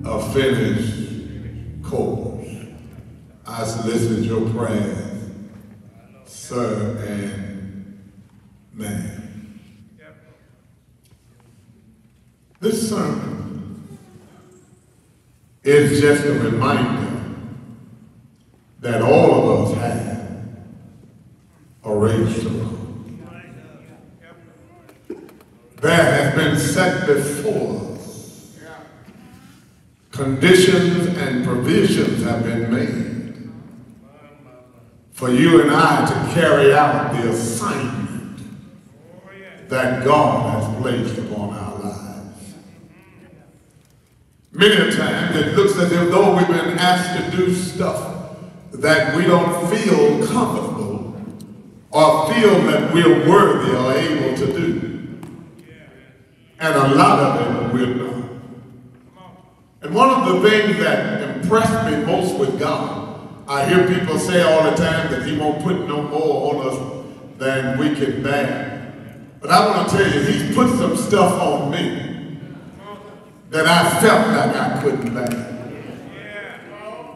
A finished course. I solicit your prayers, sir and man. This sermon is just a reminder that all of us have a race to run. There has been set before us. Conditions and provisions have been made for you and I to carry out the assignment that God has placed upon our lives. Many a time it looks as if though we've been asked to do stuff that we don't feel comfortable or feel that we're worthy or able to do. And a lot of it we're not. And one of the things that impressed me most with God, I hear people say all the time that he won't put no more on us than we can bear. But I want to tell you, he's put some stuff on me that I felt like I couldn't bear.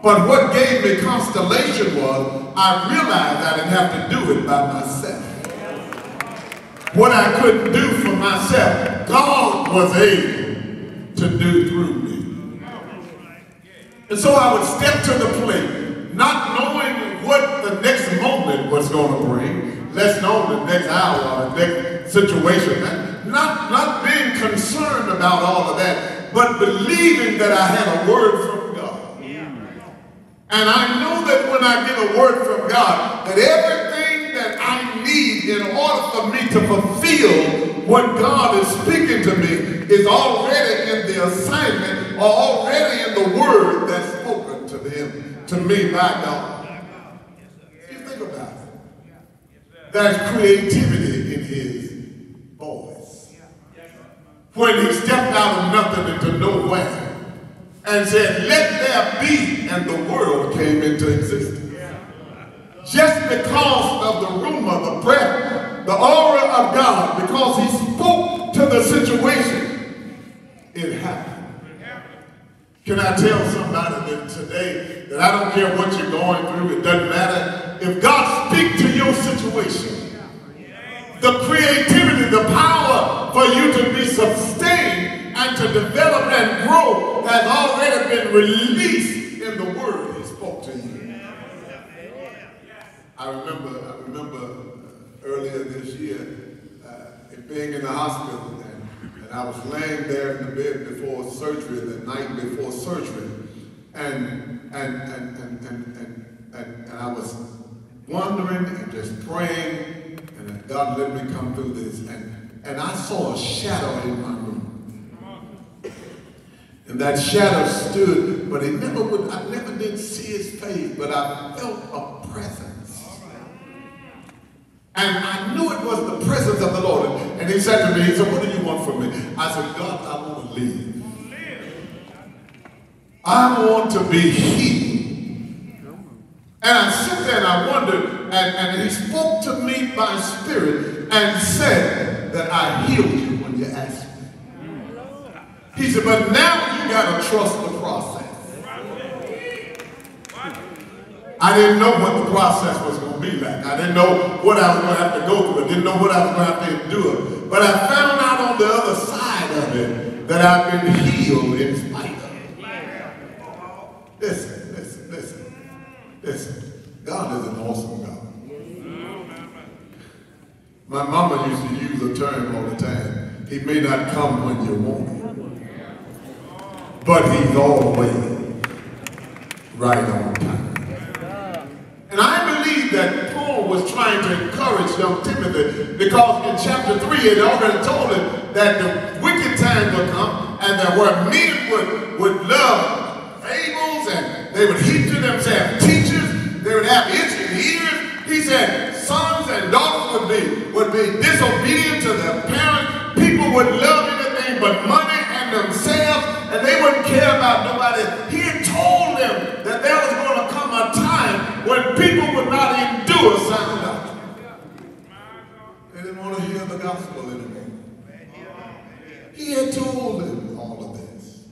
But what gave me constellation was I realized I didn't have to do it by myself. What I couldn't do for myself, God was able to do through me. And so I would step to the plate, not knowing what the next moment was going to bring, less known the next hour or the next situation. Not, not being concerned about all of that, but believing that I had a word from God. And I know that when I get a word from God, that everything that I need in order for me to fulfill what God is speaking to me is already in the assignment or already in the word that's spoken to them, me by God. You think about it. There's creativity in his voice. When he stepped out of nothing into nowhere and said, let there be, and the world came into existence. Just because of the rumor, the breath, the aura of God, because he spoke to the situation, it happened. Can I tell somebody that today that I don't care what you're going through, it doesn't matter. If God speaks to your situation, the creativity, the power for you to be sustained and to develop and grow has already been released in the word he spoke to you. I remember, I remember earlier this year, uh, being in the hospital, I was laying there in the bed before surgery, the night before surgery, and and and and and and, and, and I was wondering and just praying, and God let me come through this. And and I saw a shadow in my room. And that shadow stood, but it never would, I never did see his face, but I felt a presence. And I knew it was the presence of the Lord. And he said to me, he said, what do you want from me? I said, God, I want to live. I want to be healed. And I sit there and I wondered, and, and he spoke to me by spirit and said that I healed you when you asked me. He said, but now you got to trust the process. I didn't know what the process was going to be like. I didn't know what I was going to have to go through. I didn't know what I was going to have to endure. But I found out on the other side of it that I've been healed in spite of it. Listen, listen, listen, listen. God is an awesome God. My mama used to use a term all the time. He may not come when you want him, but he's always right on time. And I believe that Paul was trying to encourage young Timothy because in chapter 3 it already told him that the wicked times would come and that where men would, would love fables and they would heap to themselves teachers, they would have itching ears. He said sons and daughters would be, would be disobedient to their parents. People would love anything but money and themselves and they wouldn't care about nobody. He had told them that there was going to when people would not endure sound doctrine. They didn't want to hear the gospel anymore. He had told them all of this.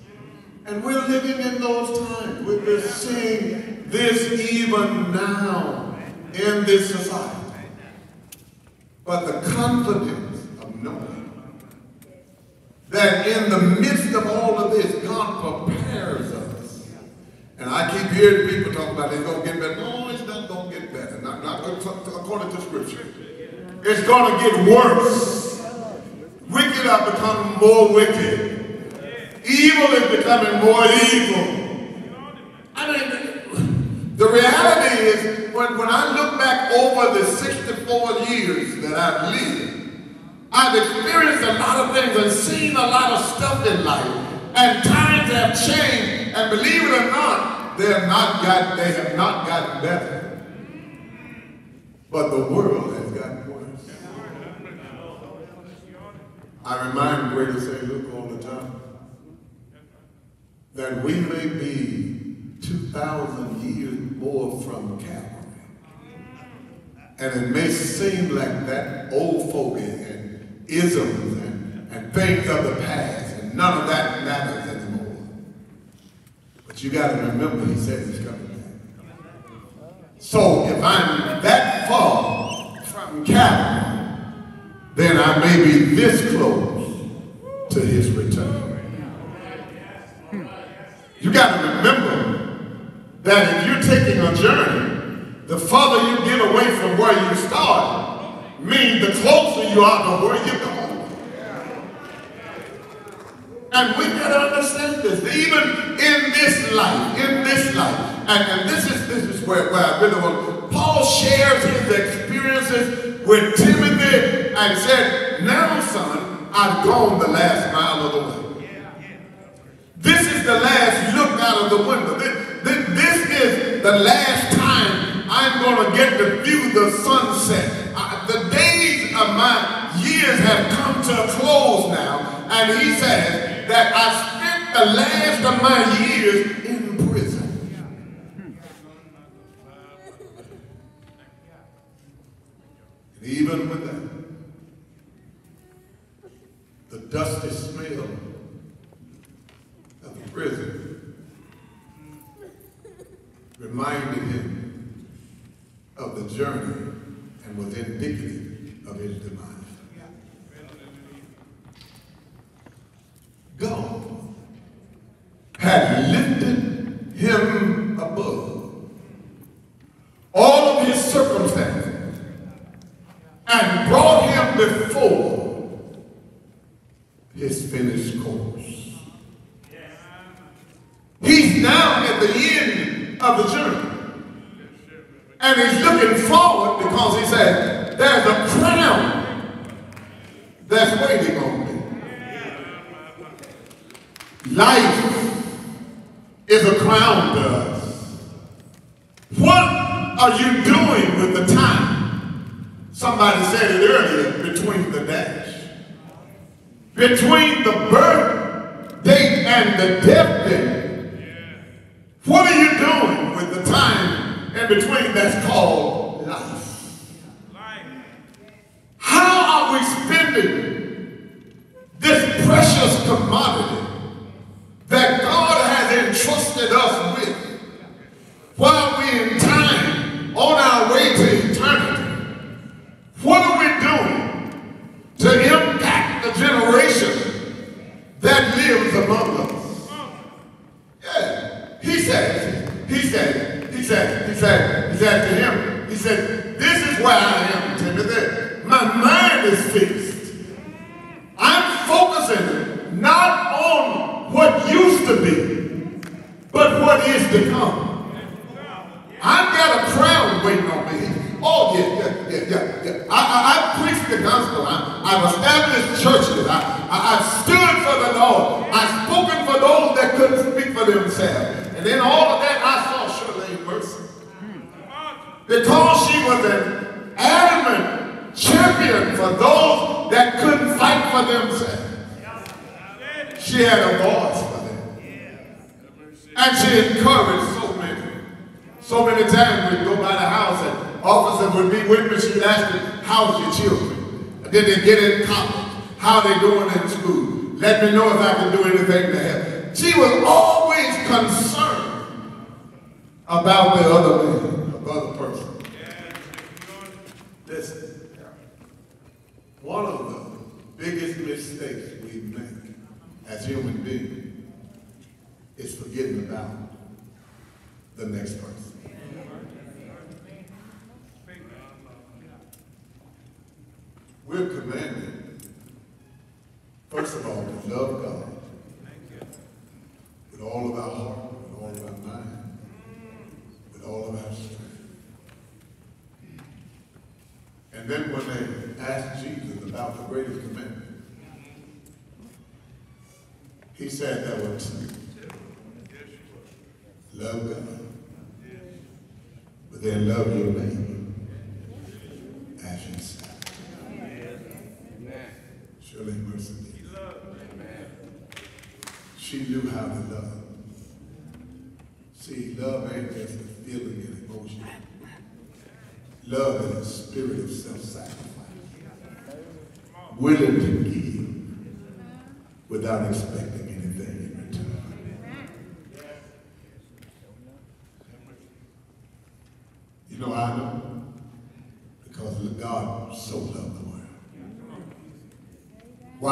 And we're living in those times. We're seeing this even now in this society. But the confidence of knowing that in the midst of all of this, God prepares us. And I keep hearing people talk about it's going to get better. No, it's not going to get better. Not, not according to Scripture. It's going to get worse. Wicked are becoming more wicked. Evil is becoming more evil. I mean, the reality is, when, when I look back over the 64 years that I've lived, I've experienced a lot of things and seen a lot of stuff in life. And times have changed. And believe it or not, they have not got they have not gotten better. But the world has gotten worse. I remind Greater St. Luke all the time that we may be 2,000 years more from Calvary. And it may seem like that old fogey and isms and, and things of the past, none of that matters anymore. But you got to remember, he said he's coming back. So if I'm that far from Calvary, then I may be this close to his return. You got to remember that if you're taking a journey, the farther you get away from where you started, means the closer you are to where you're going. And we got to understand this, even in this life, in this life. And, and this is this is where, where I really want. Paul shares his experiences with Timothy and said, Now, son, I've gone the last mile of the way. This is the last look out of the window. This, this, this is the last time I'm going to get to view the sunset. Uh, the days of my years have come to a close now. And he says that I spent the last of my years in prison. And even with that, the dusty smell of the prison reminded him of the journey and was indicative of his demise. my book.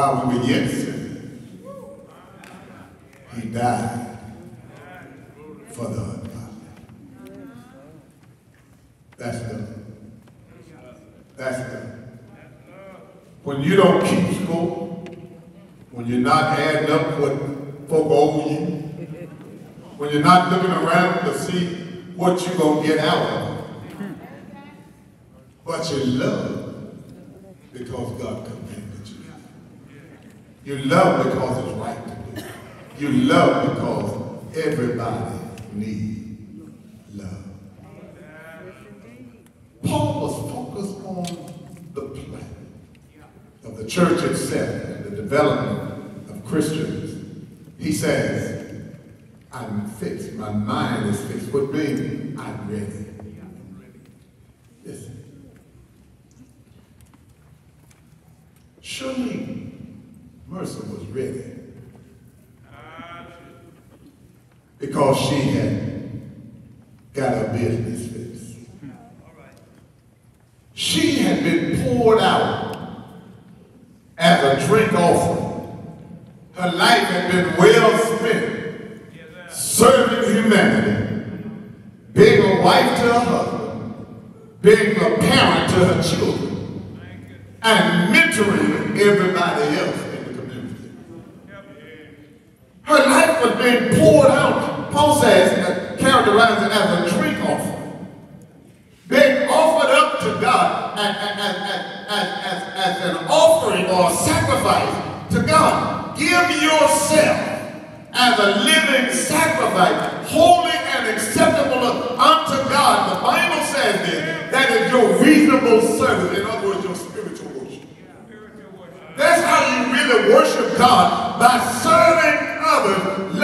Father went yet sin, he died for the ungodly. That's the. That's the. When you don't keep score, when you're not adding up what folk owe you, when you're not looking around to see what you're going to get out of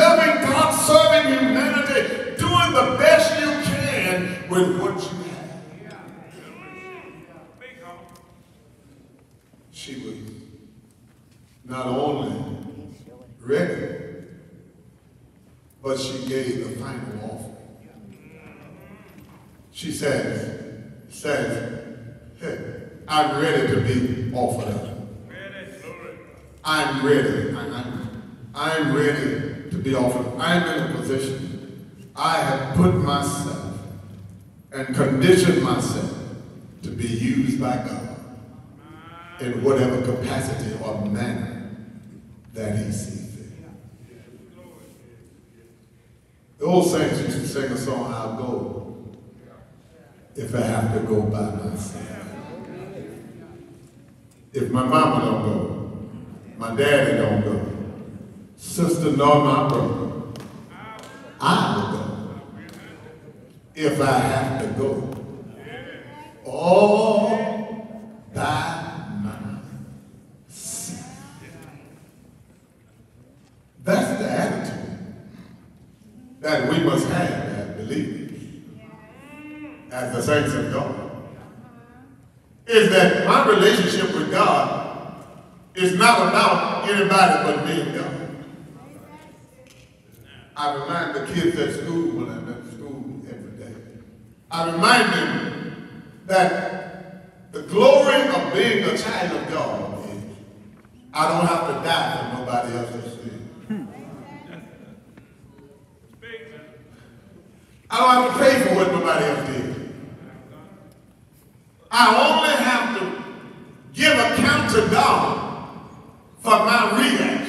loving God, serving humanity, doing the best you can with what you have. She was not only ready, but she gave the final offering. She says, says, hey, I'm ready to be offered up. I'm ready. I'm, I'm ready to be offered. I'm in a position. I have put myself and conditioned myself to be used by God in whatever capacity or manner that he sees fit. The old saints used to sing a song, I'll go if I have to go by myself. If my mama don't go, my daddy don't go, sister nor my brother, I will go if I have to go. All by myself. That's the attitude that we must have as believers, as the saints of God is that my relationship with God is not about anybody but me God. I remind the kids at school when I'm at school every day. I remind them that the glory of being a child of God is I don't have to die for nobody else's sin. I don't have to pay for what nobody else did. I only have to give account to God for my reaction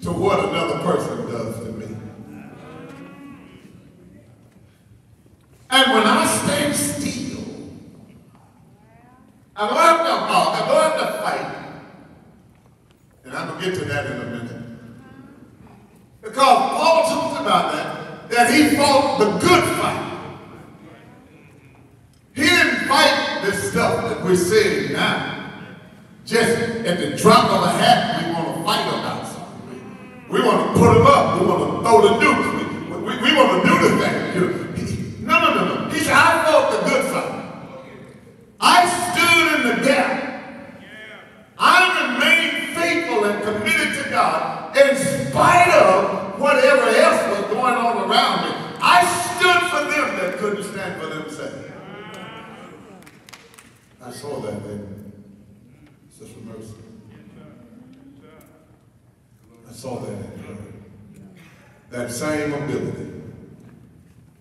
to what another person does to me. And when I stand still, I have to talk, I don't to fight. And I'm going to get to that in a minute. Because Paul talks about that, that he fought the good fight. He didn't fight this stuff that we're seeing now. Just at the drop of a hat, we want to fight about something. We want to put them up. We want to throw the nukes. We, we, we want to do the thing. He, said, I fought the good fight. I stood in the gap. I remained faithful and committed to God in spite of whatever else was going on around me. I stood for them that couldn't stand for themselves. I saw that in Sister Mercer. I saw that in her. That same ability.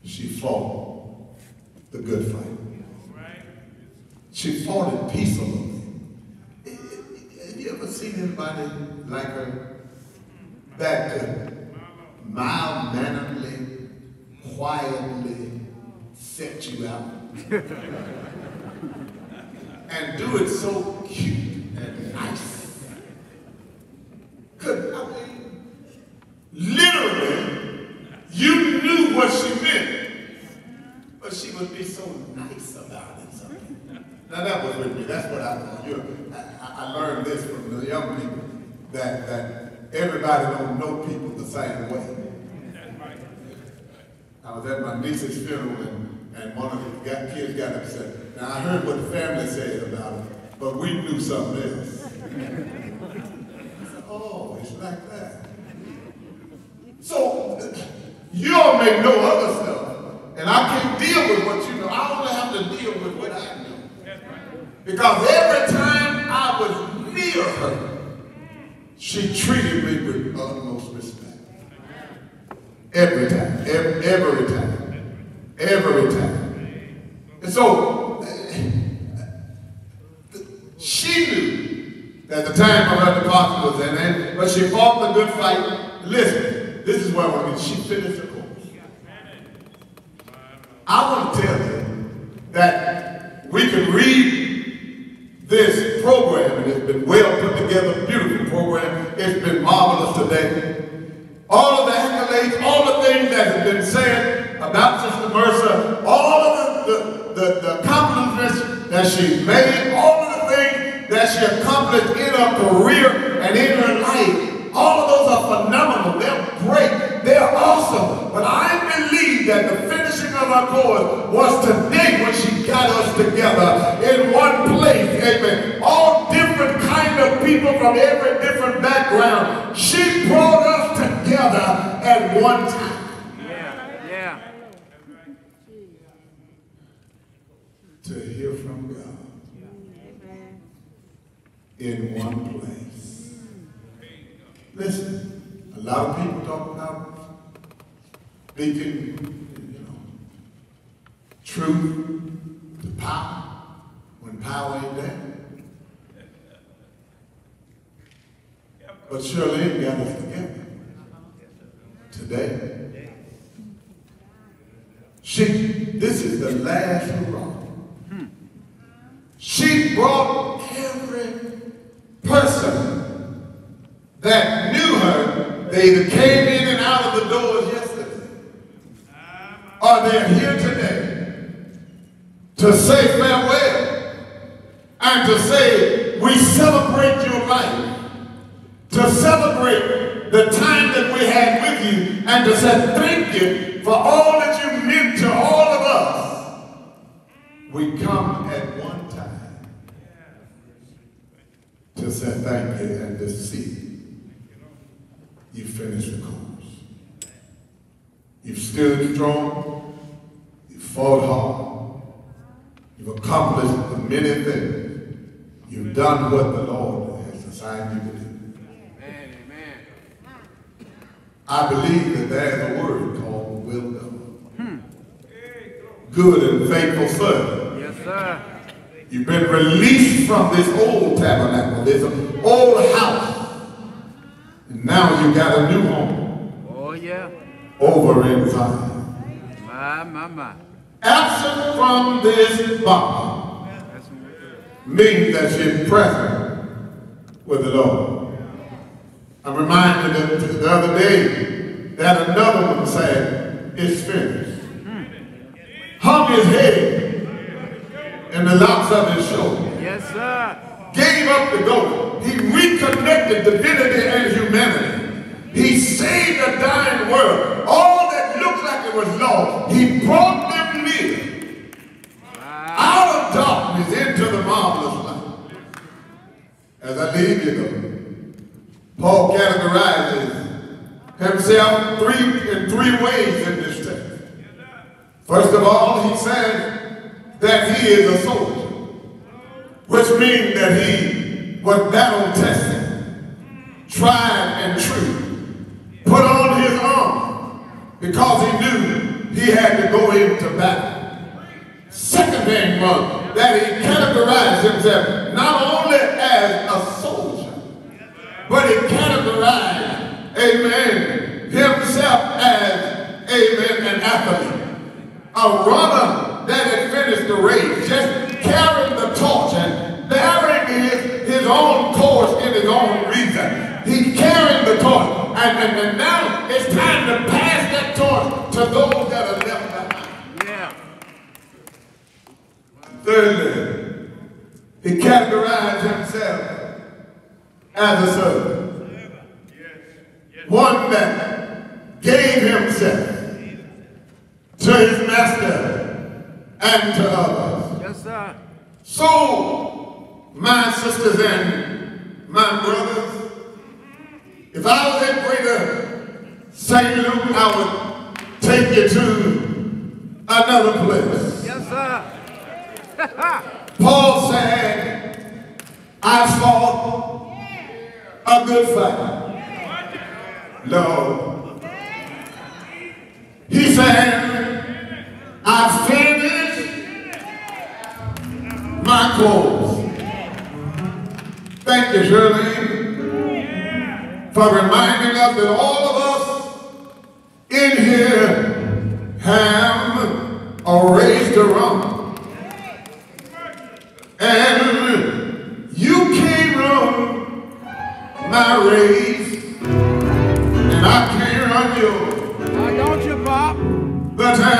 She fought the good fight. She fought it peaceably. Have you ever seen anybody like her that mild mannerly, quietly set you out? and do it so cute and nice. Could, I mean, literally, you knew what she meant, but she would be so nice about it. Something. Mm-hmm. Now that was with me. That's what I thought. You know, I, I learned this from the young people that that everybody don't know people the same way. I was at my niece's funeral and, and one of the got, kids got upset. Now I heard what the family said about it, but we knew something else. Said, oh, it's like that. So you all may know other stuff, and I can't deal with what you know. I only have to deal with what I know. Because every time I was near her, she treated me with utmost respect. Every time, every, every time, every time. And so she knew that the time of her departure was in, but she fought the good fight. Listen, this is where I to get. She finished. I want to tell you that we can read this program, and it's been well put together, beautiful program. It's been marvelous today. All of the accolades, all the things that have been said about Sister Mercer, all of the, the, the, the accomplishments that she made, all of the things that she accomplished in her career and in her life, all of those are phenomenal. They're great. They're awesome. But I believe that the finishing of our course was today when she got us together in one place. Amen. All different kind of people from every different background. She brought us together at one time. Yeah, yeah. To hear from God in one place. Listen, a lot of people talk about know, truth to power when power ain't there. But Shirley got us together today. She, this is the last hurrah. She brought every person that knew her, they either came in and out of the doors yesterday, or they're to say farewell and to say, we celebrate your life, to celebrate the time that we had with you, and to say thank you for all that you meant to all of us. We come at one time to say thank you and to see you finish the course. You've stood strong, you fought hard, you've accomplished many things. You've done what the Lord has assigned you to do. I believe that there's a word called will done. Good and faithful servant. Yes, sir. You've been released from this old tabernacle, this old house. And now you've got a new home Oh, yeah. over in Zion. My, my, my. Absent from this body means that you're present with the Lord. I'm reminded of the other day that another one said, it's finished. Hung his head in the locks of his shoulder. Yes, sir. Gave up the ghost. He reconnected divinity and humanity. He saved a dying world. All that looked like it was lost, he brought them near. Out of darkness into the marvelous light. As I leave you though, Paul categorizes himself three in three ways in this text. First of all, he said that he is a soldier, which means that he was battle tested, tried and true, put on his armor because he knew he had to go into battle. Second thing was that he categorized himself not only as a soldier, but he categorized, amen, himself as, amen, an athlete a runner that had finished the race, just carrying the torch and bearing his, his own course in his own reason. He carried the torch. And, and, and now it's time to pass that torch to those that are left behind. Yeah. Thirdly, he categorized himself as a servant. One that gave himself to his master and to others. Yes, sir. So, my sisters and my brothers, if I was at Greater St. Luke, I would take you to another place. Yes, sir. Paul said, I fought a good fight. Lord. He said, I finished my course. Thank you, Shirley, for reminding us that all of us in here have a race to run. And you can't run my race, I can't run yours. Why don't you, Pop? But uh,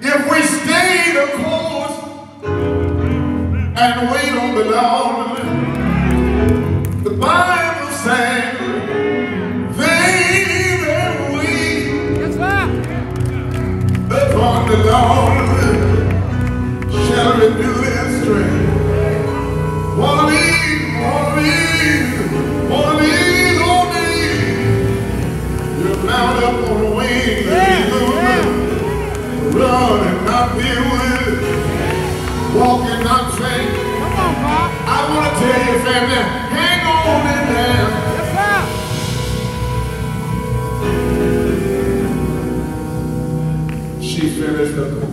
if we stay the course and wait on the Lord, the Bible says they that wait upon the Lord run and not be weary, walk and not faint. Come on, Pop. I want to tell you, family, hang on in there. Yes, sir. She finished the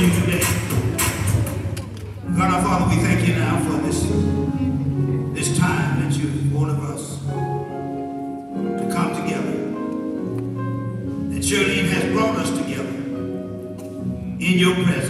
you today. God our Father, we thank you now for this, this time that you've born of us to come together. That your name has brought us together in your presence.